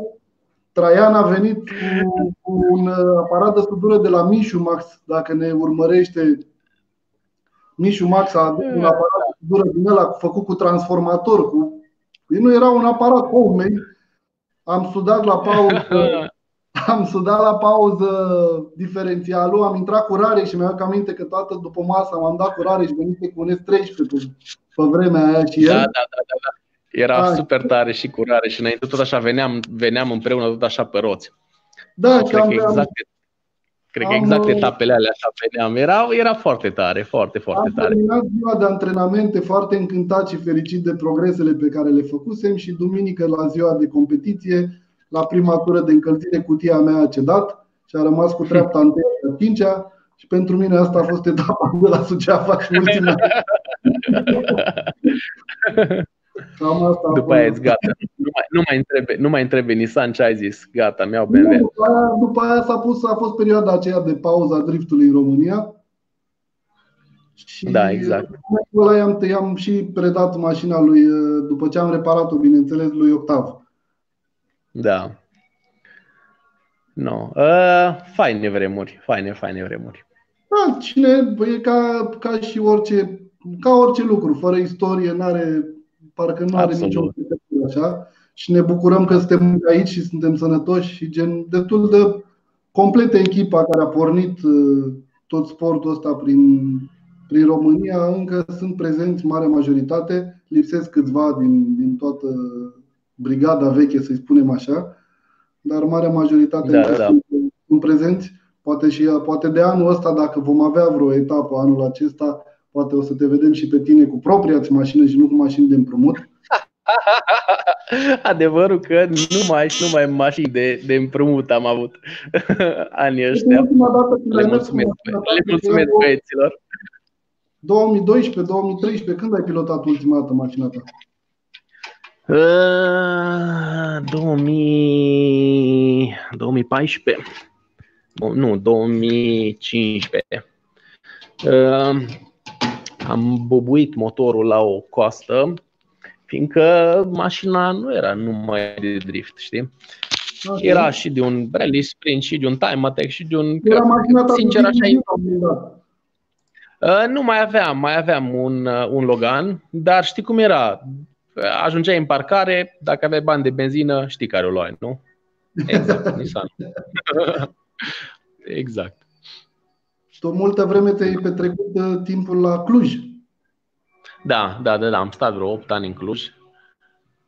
Traian a venit cu, cu un uh, aparat de sudură de la Mișu Max, dacă ne urmărește. Mișu Max a adus un aparat de sudură din ăla făcut cu transformator. Cu... Nu era un aparat homemade. Am sudat la pauză am sudat la pauză diferențialul, am intrat cu rare și mi-am aminte că toată după masă am dat cu rare și venite cu un S13 pe, pe vremea aia și el. Da, da, da, da, da. Era Hai. super tare și curare și înainte tot așa veneam, veneam împreună tot așa pe roți. Da, cred că exact, cred că exact uh, etapele alea așa veneam. Era, era foarte tare, foarte, foarte am tare. Am terminat ziua de antrenamente foarte încântat și fericit de progresele pe care le făcusem și duminică la ziua de competiție, la prima tură de încălzire, cutia mea a cedat și a rămas cu treapta anterioară cincea și pentru mine asta a fost etapa de la Suceava și ultima. Cam asta după aia ești gata. Nu mai, nu, mai întrebe, nu mai întrebe Nissan ce ai zis. Gata, mi-au BMW. După aia, după aia s-a pus, a fost perioada aceea de pauza driftului în România. Și da, exact. În ăla i-am, i-am și predat mașina lui, după ce am reparat-o, bineînțeles, lui Octav. Da. No. Uh, faine vremuri, faine, faine vremuri. Da, cine, e ca, ca și orice ca orice lucru, fără istorie, n-are, parcă nu are nicio așa. Și ne bucurăm că suntem aici și suntem sănătoși și gen destul de completă echipa care a pornit uh, tot sportul ăsta prin, prin România. Încă sunt prezenți mare majoritate, lipsesc câțiva din, din toată brigada veche, să-i spunem așa, dar marea majoritate da, da. Sunt, sunt prezenți. Poate, și, poate de anul ăsta, dacă vom avea vreo etapă anul acesta, poate o să te vedem și pe tine cu propria mașină și nu cu mașini de împrumut. Adevărul că nu mai și nu mai mașini de, de împrumut am avut anii ăștia. Le mulțumesc, le mulțumesc băieților. 2012-2013, când ai pilotat ultima dată mașina ta? Uh, 2000... 2014. Nu, 2015. Uh, am bubuit motorul la o coastă, fiindcă mașina nu era numai de drift, știi? Okay. Era și de un rally sprint, și de un time attack, și de un... Era mașina ta sincer, așa e. Uh, nu mai aveam, mai aveam un, uh, un Logan, dar știi cum era? Ajungeai în parcare, dacă aveai bani de benzină, știi care o luai, nu? Exact, Nissan. exact. Tu multă vreme te-ai petrecut uh, timpul la Cluj. Da, da, da, da, am stat vreo 8 ani în Cluj.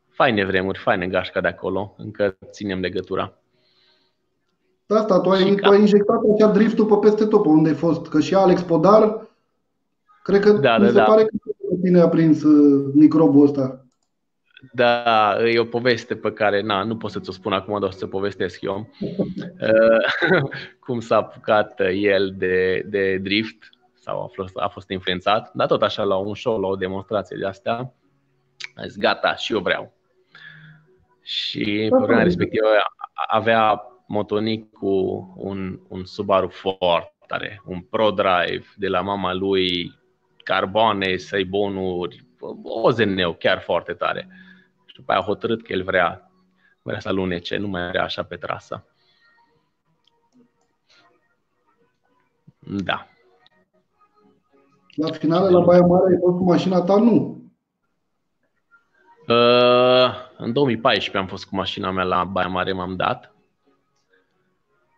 Faine vremuri, faine gașca de acolo, încă ținem legătura. Da, asta, tu ai, tu ai injectat acea driftul pe peste tot, pe unde ai fost. Că și Alex Podar, cred că da, mi da, se da. pare că tine a prins uh, microbul ăsta. Da, e o poveste pe care na, nu pot să ți-o spun acum, dar o să povestesc eu. Uh, cum s-a apucat el de, de drift sau a fost, a fost influențat, dar tot așa la un show, la o demonstrație de astea, a zis gata, și eu vreau. Și pe vremea respectivă avea cu un, un Subaru foarte tare, un Pro Drive de la mama lui, carboane, săibonuri, o zeneu chiar foarte tare. Și după aia a hotărât că el vrea, vrea să alunece, nu mai vrea așa pe trasă. Da. La finale, la Baia Mare, ai fost cu mașina ta? Nu. Uh, în 2014 am fost cu mașina mea la Baia Mare, m-am dat. Acum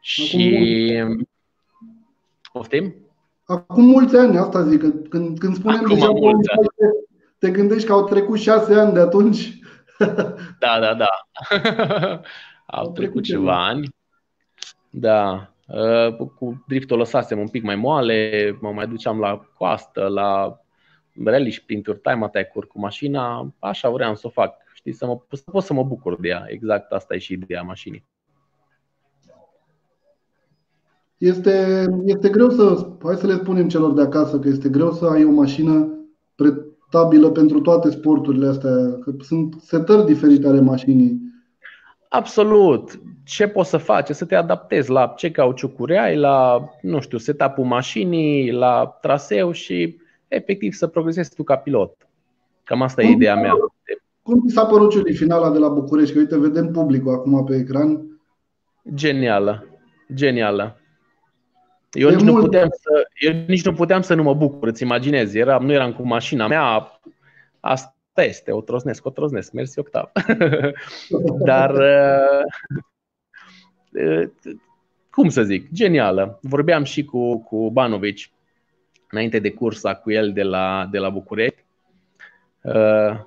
și... Poftim? Acum mulți ani, asta zic, că când, când spunem Acum deja 2014, te gândești că au trecut șase ani de atunci. Da, da, da. au trecut ceva ani. Da. Uh, cu driftul lăsasem un pic mai moale, mă mai duceam la coastă, la relish printuri, time attack-uri cu mașina, așa vreau să o fac, știi, să, mă, să pot să mă bucur de ea, exact asta e și ideea mașinii. Este, este greu să, hai să le spunem celor de acasă că este greu să ai o mașină pretabilă pentru toate sporturile astea, că sunt setări diferite ale mașinii. Absolut. Ce poți să faci? Să te adaptezi la ce cauciucuri ai, la, nu știu, setup-ul mașinii, la traseu și efectiv să progresezi tu ca pilot. Cam asta cum e ideea mea. Cum ți s-a părut Ciuli finala de la București? Că uite, vedem publicul acum pe ecran. Genială. Genială. Eu nici, nu puteam să, eu nici nu puteam să nu mă bucur, îți imaginezi. Eram, nu eram cu mașina mea, asta este, o trosnesc, o trosnesc, mersi Octav. Dar, uh, uh, cum să zic, genială. Vorbeam și cu, cu Banovici înainte de cursa cu el de la, de la București. Uh,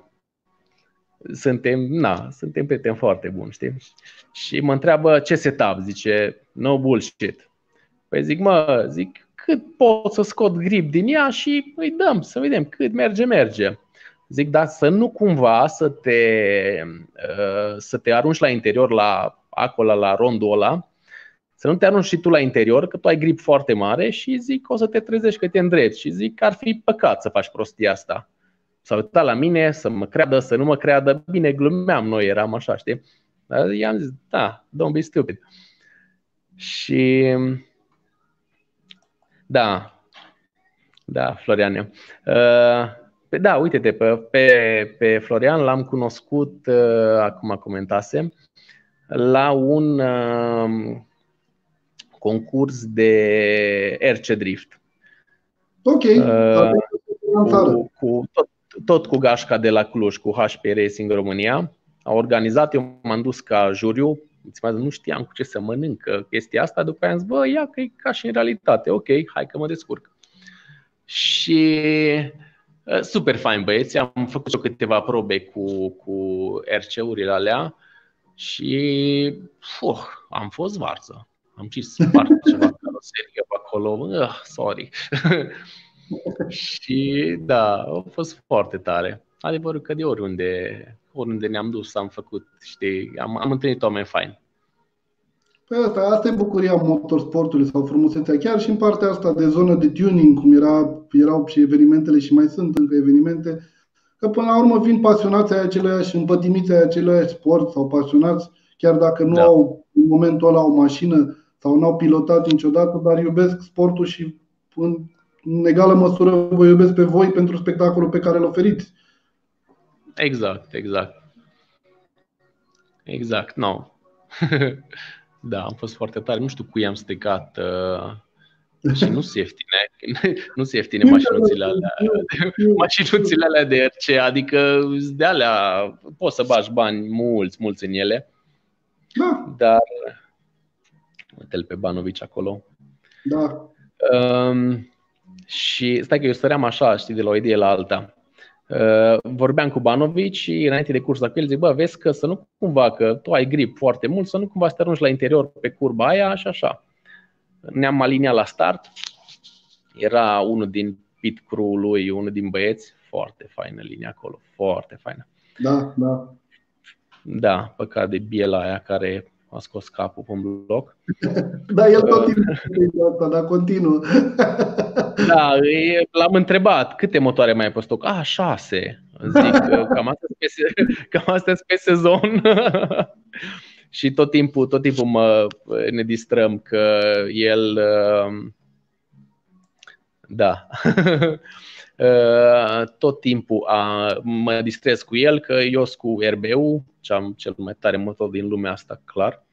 suntem, na, suntem prieteni foarte buni, știi? Și mă întreabă ce setup, zice, no bullshit. Păi zic, mă, zic, cât pot să scot grip din ea și îi dăm, să vedem cât merge, merge. Zic, dar să nu cumva să te, uh, să te arunci la interior, la acolo, la rondul ăla, să nu te arunci și tu la interior, că tu ai grip foarte mare și zic o să te trezești că te îndrepți și zic că ar fi păcat să faci prostia asta. S-a uitat la mine, să mă creadă, să nu mă creadă. Bine, glumeam, noi eram așa, știi? Dar i-am zis, da, don't be stupid. Și da, da, Florian. Uh, da, uite-te, pe, pe, pe Florian l-am cunoscut, uh, acum comentasem, la un uh, concurs de RC Drift. Ok. Uh, cu, cu tot, tot cu gașca de la Cluj, cu HP Racing România. A organizat, eu m-am dus ca juriu, nu știam cu ce să mănânc chestia asta, după aia am zis, bă, ia că e ca și în realitate, ok, hai că mă descurc. Și uh, super fain băieți, am făcut eu câteva probe cu, cu RC-urile alea și uh, am fost varză. Am și spart ceva caroserie pe acolo, uh, sorry. și da, a fost foarte tare. Adevărul că de oriunde, oriunde ne-am dus, am făcut, știi, am, am întâlnit oameni faini. Păi asta, asta e bucuria motorsportului sau frumusețea. Chiar și în partea asta de zonă de tuning, cum era, erau și evenimentele și mai sunt încă evenimente, că până la urmă vin pasionații ai aceleiași, împătimiți ai aceleiași sport sau pasionați, chiar dacă nu da. au în momentul ăla o mașină sau n-au pilotat niciodată, dar iubesc sportul și în, în egală măsură vă iubesc pe voi pentru spectacolul pe care îl oferiți. Exact, exact. Exact, no. Da, am fost foarte tare. Nu știu cu i-am stricat uh, și nu se ieftine, nu se ieftine mașinuțile alea, mașinuțile alea de RC, adică de alea poți să bagi bani mulți, mulți în ele. Da. Dar uite-l pe Banovici acolo. Da. Um, și stai că eu stăream așa, știi, de la o idee la alta. Uh, vorbeam cu Banovic și înainte de cursa cu el zic, bă, vezi că să nu cumva că tu ai grip foarte mult, să nu cumva să te arunci la interior pe curba aia și așa. Ne-am aliniat la start. Era unul din pit crew lui, unul din băieți, foarte faină linia acolo, foarte faină. Da, da. Da, păcat de biela aia care a scos capul pe un bloc. da, el tot uh. timpul asta, dar continuă. da, l-am întrebat câte motoare mai ai pe stoc. Ah, șase. Zic, cam astea pe, cam astea pe sezon. și tot timpul, tot timpul mă, ne distrăm că el uh, da. Uh, tot timpul a, mă distrez cu el că eu sunt cu RBU, am cel mai tare motor din lumea asta, clar.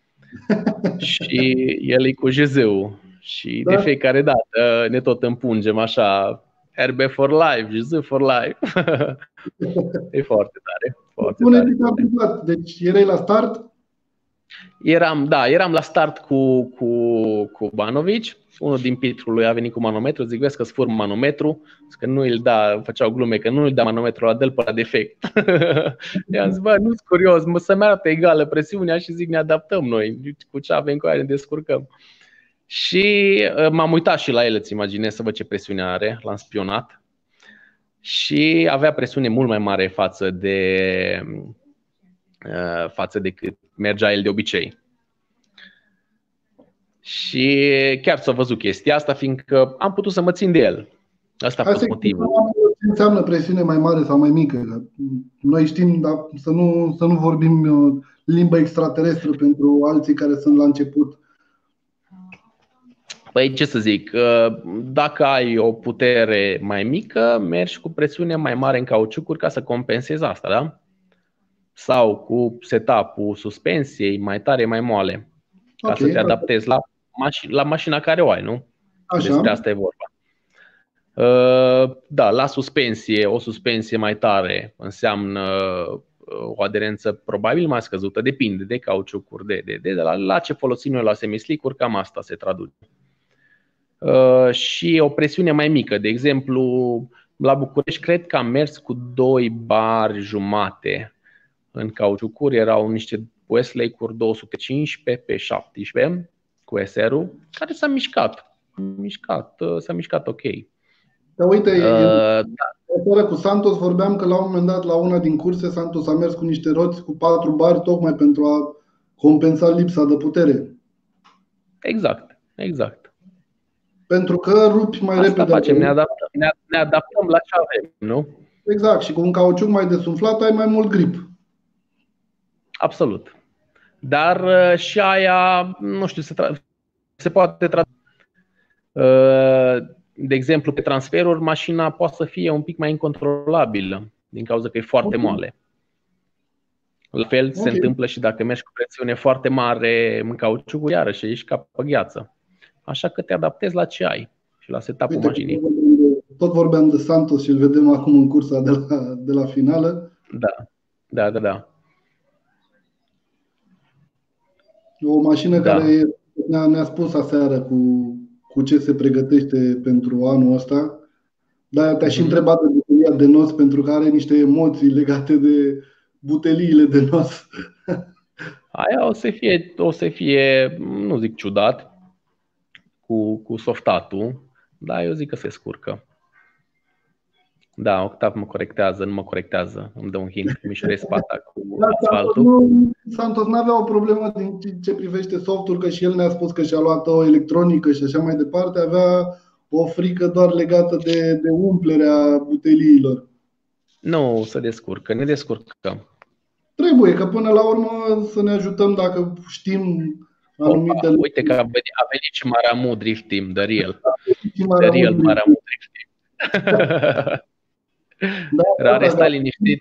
și el e cu GZU. Și da. de fiecare dată ne tot împungem așa RB for life, GZ for life. e foarte tare. Foarte Pune tare. Deci erai la start? Eram, da, eram la start cu, cu, cu Banovici unul din pitrul lui a venit cu manometru, zic, vezi că sfur manometru, zic că nu îl da, făceau glume că nu îl da manometru la del pe la defect. I-am zis, bă, nu-s curios, mă, să-mi arate egală presiunea și zic, ne adaptăm noi, cu ce avem cu aia ne descurcăm. Și uh, m-am uitat și la el, îți imaginez să văd ce presiune are, l-am spionat. Și avea presiune mult mai mare față de uh, față de cât mergea el de obicei. Și chiar s-a văzut chestia asta, fiindcă am putut să mă țin de el. Asta a fost motivul. Ce înseamnă presiune mai mare sau mai mică? Noi știm, dar să nu, să nu vorbim uh, limba extraterestră pentru alții care sunt la început. Păi ce să zic, uh, dacă ai o putere mai mică, mergi cu presiune mai mare în cauciucuri ca să compensezi asta, da? Sau cu setup-ul suspensiei mai tare, mai moale, ca okay, să te adaptezi la maș- la mașina care o ai, nu? Așa. Despre asta e vorba. Uh, da, la suspensie, o suspensie mai tare înseamnă uh, o aderență probabil mai scăzută, depinde de cauciucuri, de, de, de, de la, la ce folosim noi la semislicuri, cam asta se traduce. Uh, și o presiune mai mică, de exemplu, la București cred că am mers cu 2 bar jumate în cauciucuri, erau niște Westlake-uri 215 pe 17 cu SR-ul, care s-a mișcat. mișcat uh, s-a mișcat ok. Dar uite, uh, da. cu Santos vorbeam că la un moment dat, la una din curse, Santos a mers cu niște roți cu patru bari tocmai pentru a compensa lipsa de putere. Exact, exact. Pentru că rupi mai Asta repede. facem, ne adaptăm, ne, ne adaptăm la ce avem, nu? Exact, și cu un cauciuc mai desumflat ai mai mult grip. Absolut. Dar uh, și aia, nu știu, se, tra- se poate tra- uh, de exemplu, pe transferuri, mașina poate să fie un pic mai incontrolabilă din cauza că e foarte okay. moale. La fel okay. se întâmplă și dacă mergi cu presiune foarte mare în cauciucul, iarăși ești ca pe gheață. Așa că te adaptezi la ce ai și la setup-ul mașinii. tot vorbeam de Santos și îl vedem acum în cursa de la, de la finală. Da, da, da, da. O mașină da. care ne-a, ne spus aseară cu, cu ce se pregătește pentru anul ăsta. Dar te-aș mm-hmm. întrebat de butelia de nos pentru că are niște emoții legate de buteliile de nos. Aia o să fie, o să fie nu zic ciudat, cu, cu softatul, dar eu zic că se scurcă. Da, Octav mă corectează, nu mă corectează, îmi dă un hint, mișoresc spata cu da, asfaltul. Nu, Santos nu avea o problemă din ce privește softul, că și el ne-a spus că și-a luat o electronică și așa mai departe, avea o frică doar legată de, de umplerea buteliilor. Nu, să descurcă, ne descurcăm. Trebuie, că până la urmă să ne ajutăm dacă știm anumite Opa, Uite că a venit, a venit și Maramu Drift Team, The Real. The Real Maramu Drift Team. Da, Rare, da, stai da. liniștit.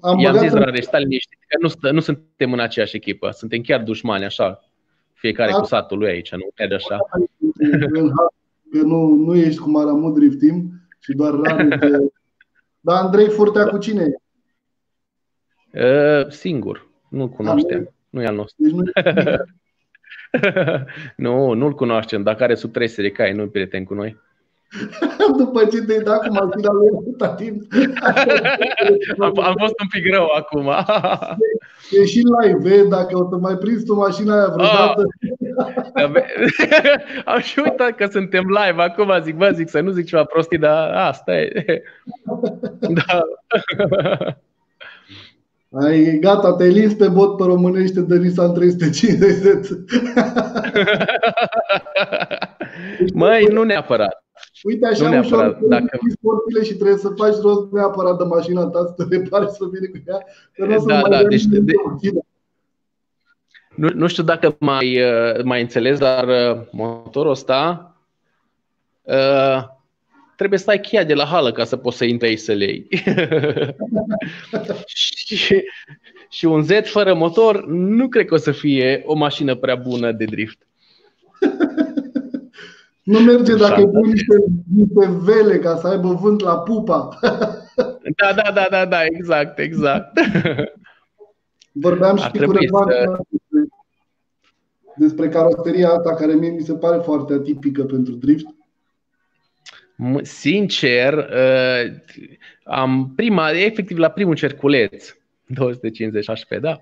Am I-am zis, Rare, stai liniștit, că nu, stă, nu suntem în aceeași echipă. Suntem chiar dușmani, așa. Fiecare da. cu satul lui aici, nu merge așa. Că nu, nu ești cu Maramu Drift Team și doar Rare. Dar Andrei Furtea cu cine e? Uh, singur. Nu-l cunoaștem. Nu e al nostru. Deci nu, nu, nu-l cunoaștem. Dacă are sub 300 de cai, nu e prieten cu noi. După ce te-ai dat cu mașina lui atâta timp. am, am fost un pic rău acum. e, și live, dacă o să mai prinzi tu mașina aia vreodată. Ah. am și uitat că suntem live acum, zic, bă, zic să nu zic ceva prostii, dar asta e. da. Ai, gata, te-ai lins pe bot pe românește de Nissan 350. Măi, nu neapărat. Uite așa nu ușor, dacă... sportile și trebuie să faci rost neapărat de mașina ta, să te repari să vine cu ea, că nu da, da, deci, de... nu, nu știu dacă mai, uh, mai înțeles, dar uh, motorul ăsta uh, trebuie să ai cheia de la hală ca să poți să intri aici să le iei. și, și un Z fără motor nu cred că o să fie o mașină prea bună de drift. Nu merge dacă îi pui niște, niște vele ca să aibă vânt la pupa. Da, da, da, da, da, exact, exact. Vorbeam și cu să... despre caroseria asta care mie mi se pare foarte atipică pentru drift. Sincer, uh, am prima, efectiv la primul cerculeț, 250 HP, da.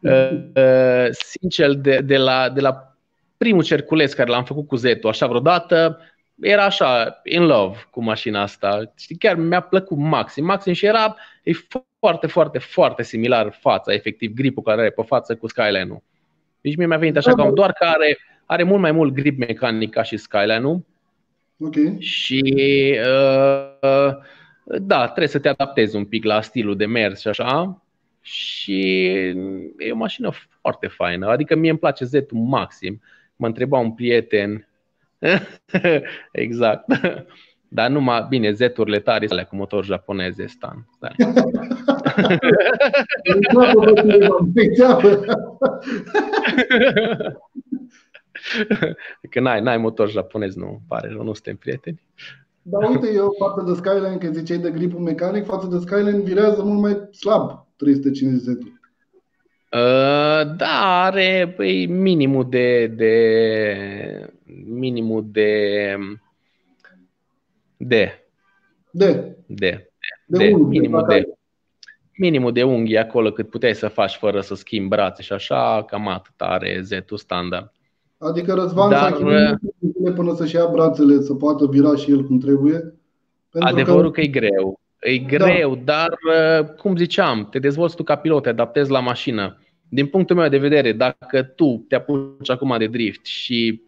Mhm. Uh, sincer, de, de, la, de la primul cerculeț care l-am făcut cu Zeto, așa vreodată, era așa, in love cu mașina asta. Știi, chiar mi-a plăcut maxim. Maxim și era e foarte, foarte, foarte similar fața, efectiv, gripul care are pe față cu Skyline-ul. Deci mie mi-a venit așa că doar că are, are mult mai mult grip mecanic ca și Skyline-ul. Okay. Și uh, da, trebuie să te adaptezi un pic la stilul de mers și așa. Și e o mașină foarte faină. Adică mie îmi place Z-ul maxim mă întreba un prieten, exact, dar numai, bine, Z-urile tare alea cu motor japonez, Stan. Da. că n-ai, n-ai motor japonez, nu pare rău, nu suntem prieteni. Dar uite, eu față de Skyline, că ziceai de gripul mecanic, față de Skyline virează mult mai slab 350 z Uh, da, are păi, minimul de, de minimul de de de de, de, de unghi, minimul de minimul de unghi acolo cât puteai să faci fără să schimbi brațe și așa, cam atât are Z-ul standard. Adică Răzvan Dar, s-a uh, până să-și ia brațele, să poată vira și el cum trebuie. Adevărul că, că e greu. E greu, da. dar, uh, cum ziceam, te dezvolți tu ca pilot, te adaptezi la mașină. Din punctul meu de vedere, dacă tu te apuci acum de drift și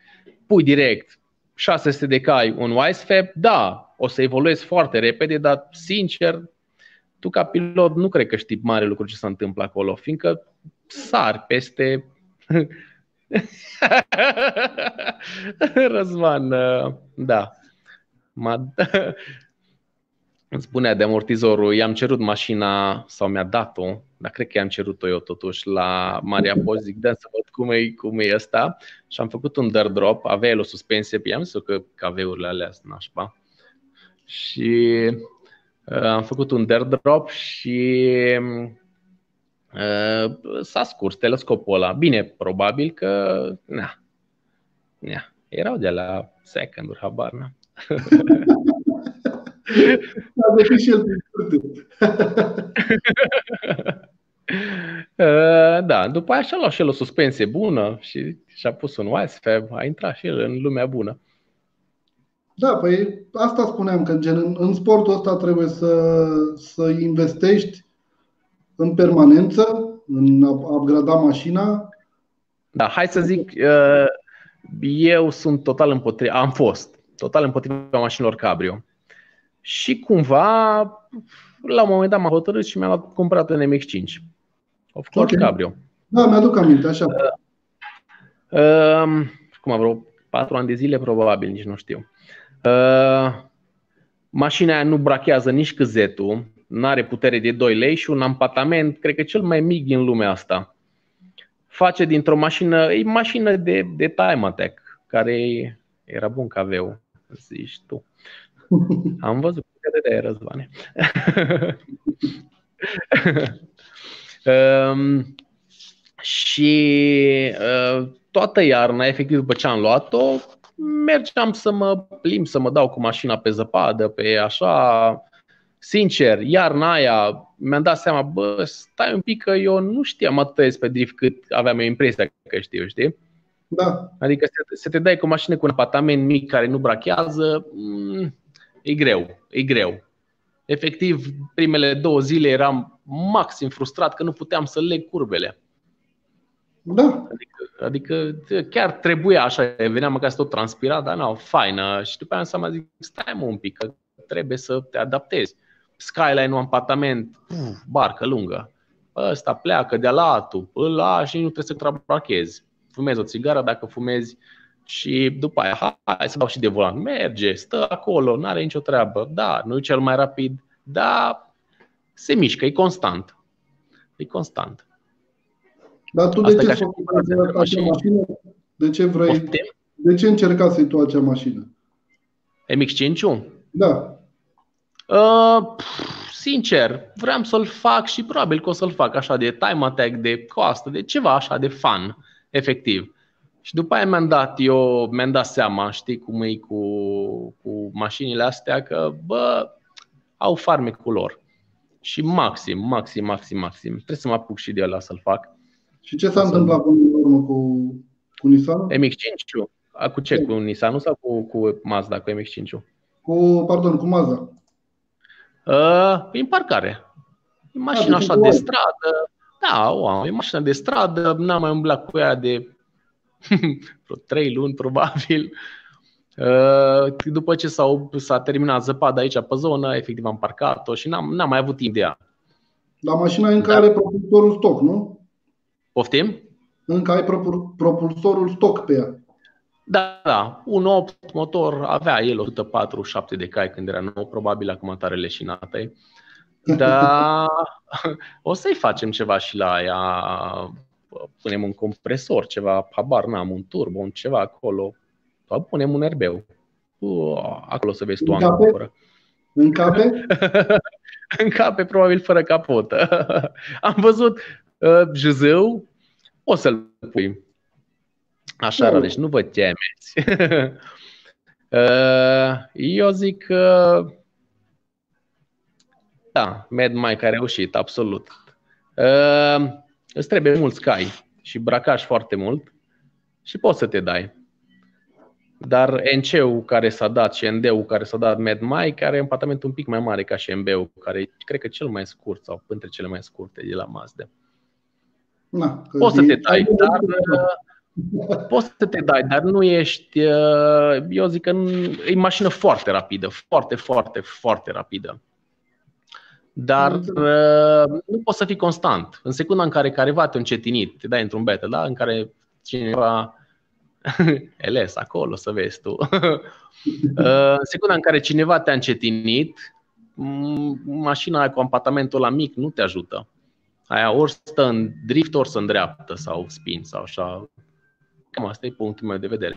pui direct 600 de cai un Wisefab, da, o să evoluezi foarte repede, dar sincer, tu ca pilot nu cred că știi mare lucru ce se întâmplă acolo, fiindcă sar peste Răzvan, uh, da. Îmi spunea de amortizorul, i-am cerut mașina sau mi-a dat-o, dar cred că i-am cerut-o eu totuși la Maria Post, zic, da, să văd cum e, cum e ăsta și am făcut un dirt drop, avea el o suspensie pe i-am zis că KV-urile alea sunt nașpa. și uh, am făcut un dare drop și uh, s-a scurs telescopul ăla. Bine, probabil că, na, na, erau de la second-uri, habar n A și el Uh, da, după aia și-a luat și el o suspensie bună și și-a pus un Wisefab, a intrat și el în lumea bună. Da, păi asta spuneam, că gen, în, în sportul ăsta trebuie să, să investești în permanență, în a upgrada mașina. Da, hai să zic, uh, eu sunt total împotriva, am fost total împotriva mașinilor cabrio. Și cumva, la un moment dat m-am hotărât și mi-am cumpărat un MX-5. Of course, okay. cabrio. Da, mi-aduc aminte, așa. Uh, uh, cum vreo patru ani de zile, probabil, nici nu știu. Uh, mașina aia nu brachează nici câzetul, nu are putere de 2 lei și un ampatament, cred că cel mai mic din lumea asta. Face dintr-o mașină, e mașină de, de time attack, care era bun ca aveu, zici tu. Am văzut că de aia răzvane. um, și uh, toată iarna, efectiv după ce am luat-o, mergeam să mă plimb, să mă dau cu mașina pe zăpadă, pe așa. Sincer, iarna aia mi-am dat seama, bă, stai un pic că eu nu știam atât pe drift cât aveam eu impresia că știu, știi? Da. Adică să, să te dai cu o mașină cu un apartament mic care nu brachează, mm, e greu, e greu. Efectiv, primele două zile eram maxim frustrat că nu puteam să leg curbele. Da. Adică, adică chiar trebuia așa, veneam acasă tot transpirat, dar nu, faină. Și după aia am seama, zic, stai mă un pic, că trebuie să te adaptezi. Skyline, un apartament, puf, barcă lungă. Ăsta pleacă de la altul, îl lași și nu trebuie să trabrachezi. Fumezi o țigară dacă fumezi și după aia, hai să dau și de volan. Merge, stă acolo, nu are nicio treabă. Da, nu e cel mai rapid, dar se mișcă, e constant. E constant. Dar tu de ce să acea mașină? De ce vrei? De ce încerca să-i tu acea mașină? MX-5? Da. Uh, sincer, vreau să-l fac și probabil că o să-l fac așa de time attack, de costă, de ceva așa de fun, efectiv. Și după aia mi-am dat eu, mi-am dat seama, știi cum e cu, cu mașinile astea, că bă, au farmecul lor. Și maxim, maxim, maxim, maxim. Trebuie să mă apuc și de ăla să-l fac. Și ce s-a întâmplat cu, urmă cu, cu Nissan? MX-5? Cu ce? Cu Nissan sau cu, cu Mazda, cu MX-5? Cu, pardon, cu Mazda. Uh, în parcare. E mașina așa de stradă. Da, o e mașina de stradă, n-am mai umblat cu ea de vreo trei luni, probabil. Uh, după ce s-a, s-a terminat zăpada aici pe zonă, efectiv am parcat-o și n-am, n-am mai avut timp de ea. La mașina în care da. propulsorul stoc, nu? Poftim? Încă ai propulsorul stoc pe ea. Da, da. Un 8 motor avea el 147 de cai când era nou, probabil acum tare leșinată. Dar o să-i facem ceva și la ea. Punem un compresor, ceva, habar n-am, un turbo, un ceva acolo. Sau punem un erbeu. Acolo să vezi tu ancoră. În cape? în cape, probabil fără capotă. Am văzut uh, Juzeu, o să-l pui. Așa, no. deci nu vă temeți. Uh, eu zic că da, Mad Mike a reușit, absolut. Uh, îți trebuie mulți cai și bracaj foarte mult și poți să te dai. Dar NC-ul care s-a dat și ND-ul care s-a dat Mad Mike are un apartament un pic mai mare ca și MB-ul, care cred că cel mai scurt sau între cele mai scurte de la Mazda. Na, poți să te dai, dar poți să te dai, dar nu ești, uh, eu zic că e mașină foarte rapidă, foarte, foarte, foarte rapidă. Dar uh, nu poți să fii constant. În secunda în care careva te încetinit, te dai într-un beta, da? în care cineva Eles, acolo să vezi tu. Uh, în secunda în care cineva te-a încetinit, mașina aia cu apartamentul la mic nu te ajută. Aia ori stă în drift, ori să în dreaptă sau spin sau așa. Cam asta e punctul meu de vedere.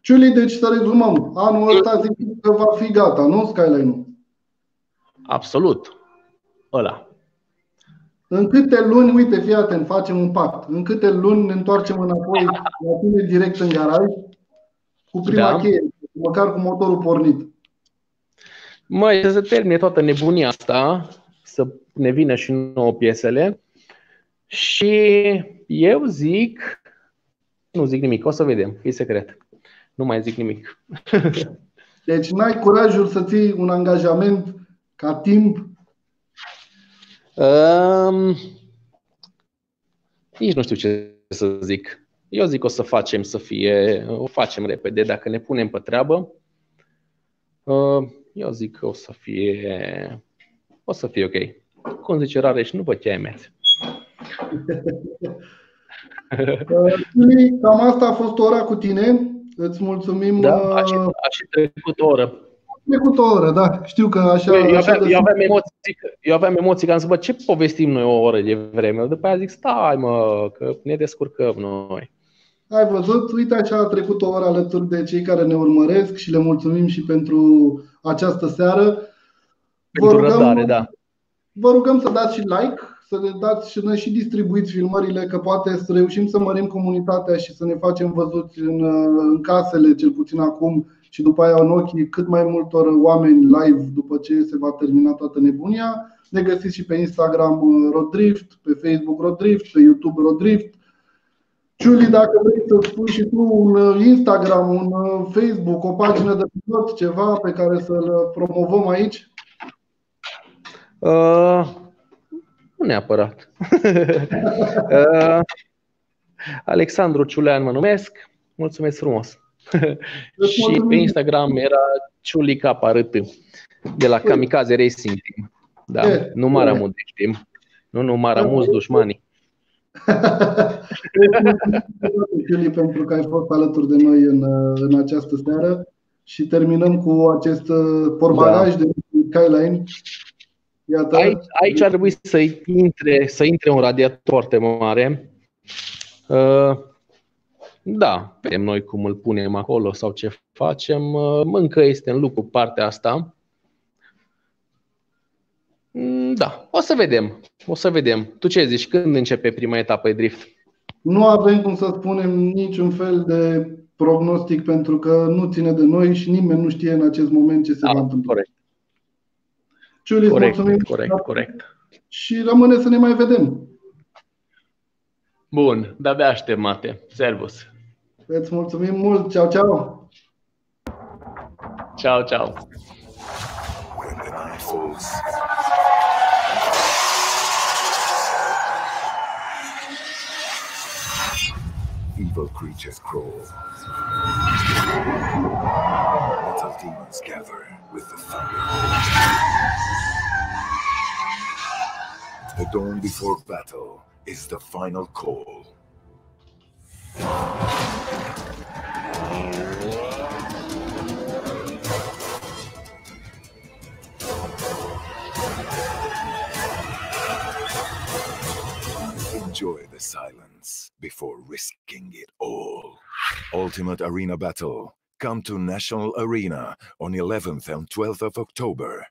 Ciuli, deci să rezumăm. Anul ăsta zic că va fi gata, nu Skyline-ul? Absolut. Ăla. În câte luni, uite, fii atent, facem un pact. În câte luni ne întoarcem înapoi la tine direct în garaj cu prima da. cheie, măcar cu motorul pornit. Măi, să se termine toată nebunia asta, să ne vină și nouă piesele și eu zic, nu zic nimic, o să vedem, e secret. Nu mai zic nimic. Deci n-ai curajul să ții un angajament ca timp? Um, nici nu știu ce să zic. Eu zic o să facem să fie, o facem repede. Dacă ne punem pe treabă, uh, eu zic că o să fie, o să fie ok. Cum zice Rareș, nu vă temeți. Cam asta a fost ora cu tine. Îți mulțumim. Da, a și, a și trecut o oră. Trecut o oră, da. Știu că așa. Eu, așa aveam, eu, aveam emoții, eu aveam emoții că am zis, bă, ce povestim noi o oră de vreme? După aia zic, stai mă, că ne descurcăm noi. Ai văzut? Uite așa a trecut o oră alături de cei care ne urmăresc și le mulțumim și pentru această seară. Pentru vă rugăm, răbdare, da. Vă rugăm să dați și like, să ne dați și noi și distribuiți filmările, că poate să reușim să mărim comunitatea și să ne facem văzuți în, în casele, cel puțin acum, și după aia în ochii cât mai multor oameni live după ce se va termina toată nebunia. Ne găsiți și pe Instagram uh, Rodrift, pe Facebook Rodrift, pe YouTube Rodrift. Julie, dacă vrei să spui și tu un uh, Instagram, un uh, Facebook, o pagină de pilot, ceva pe care să-l promovăm aici? Uh, nu neapărat. uh, Alexandru Ciulean mă numesc. Mulțumesc frumos. și pe Instagram era Ciulica Parât de la Kamikaze Racing Team. Da, nu Maramud știm. Nu, nu Maramuz dușmanii. Ciuli, pentru că ai fost alături de noi în, în această seară și terminăm cu acest uh, portbagaj da. de Skyline. Iată. Aici, aici ar trebui să intre, să intre un radiator foarte mare. Uh, da, vedem noi cum îl punem acolo sau ce facem. Uh, încă este în lucru partea asta. Mm, da, o să vedem. O să vedem. Tu ce zici? Când începe prima etapă de drift? Nu avem cum să spunem niciun fel de prognostic pentru că nu ține de noi și nimeni nu știe în acest moment ce se da, va întâmpla. Corect. Ciulis, corect, mulțumim. Corect, corect. Și rămâne să ne mai vedem. Bun, de-abia aștept, Mate. Servus. Îți mulțumim mult. Ceau, ceau. Ciao, ciao. Evil creatures crawl. Metal demons gather with the thunder. The dawn before battle is the final call. Enjoy the silence before risking it all. Ultimate Arena Battle. Come to National Arena on 11th and 12th of October.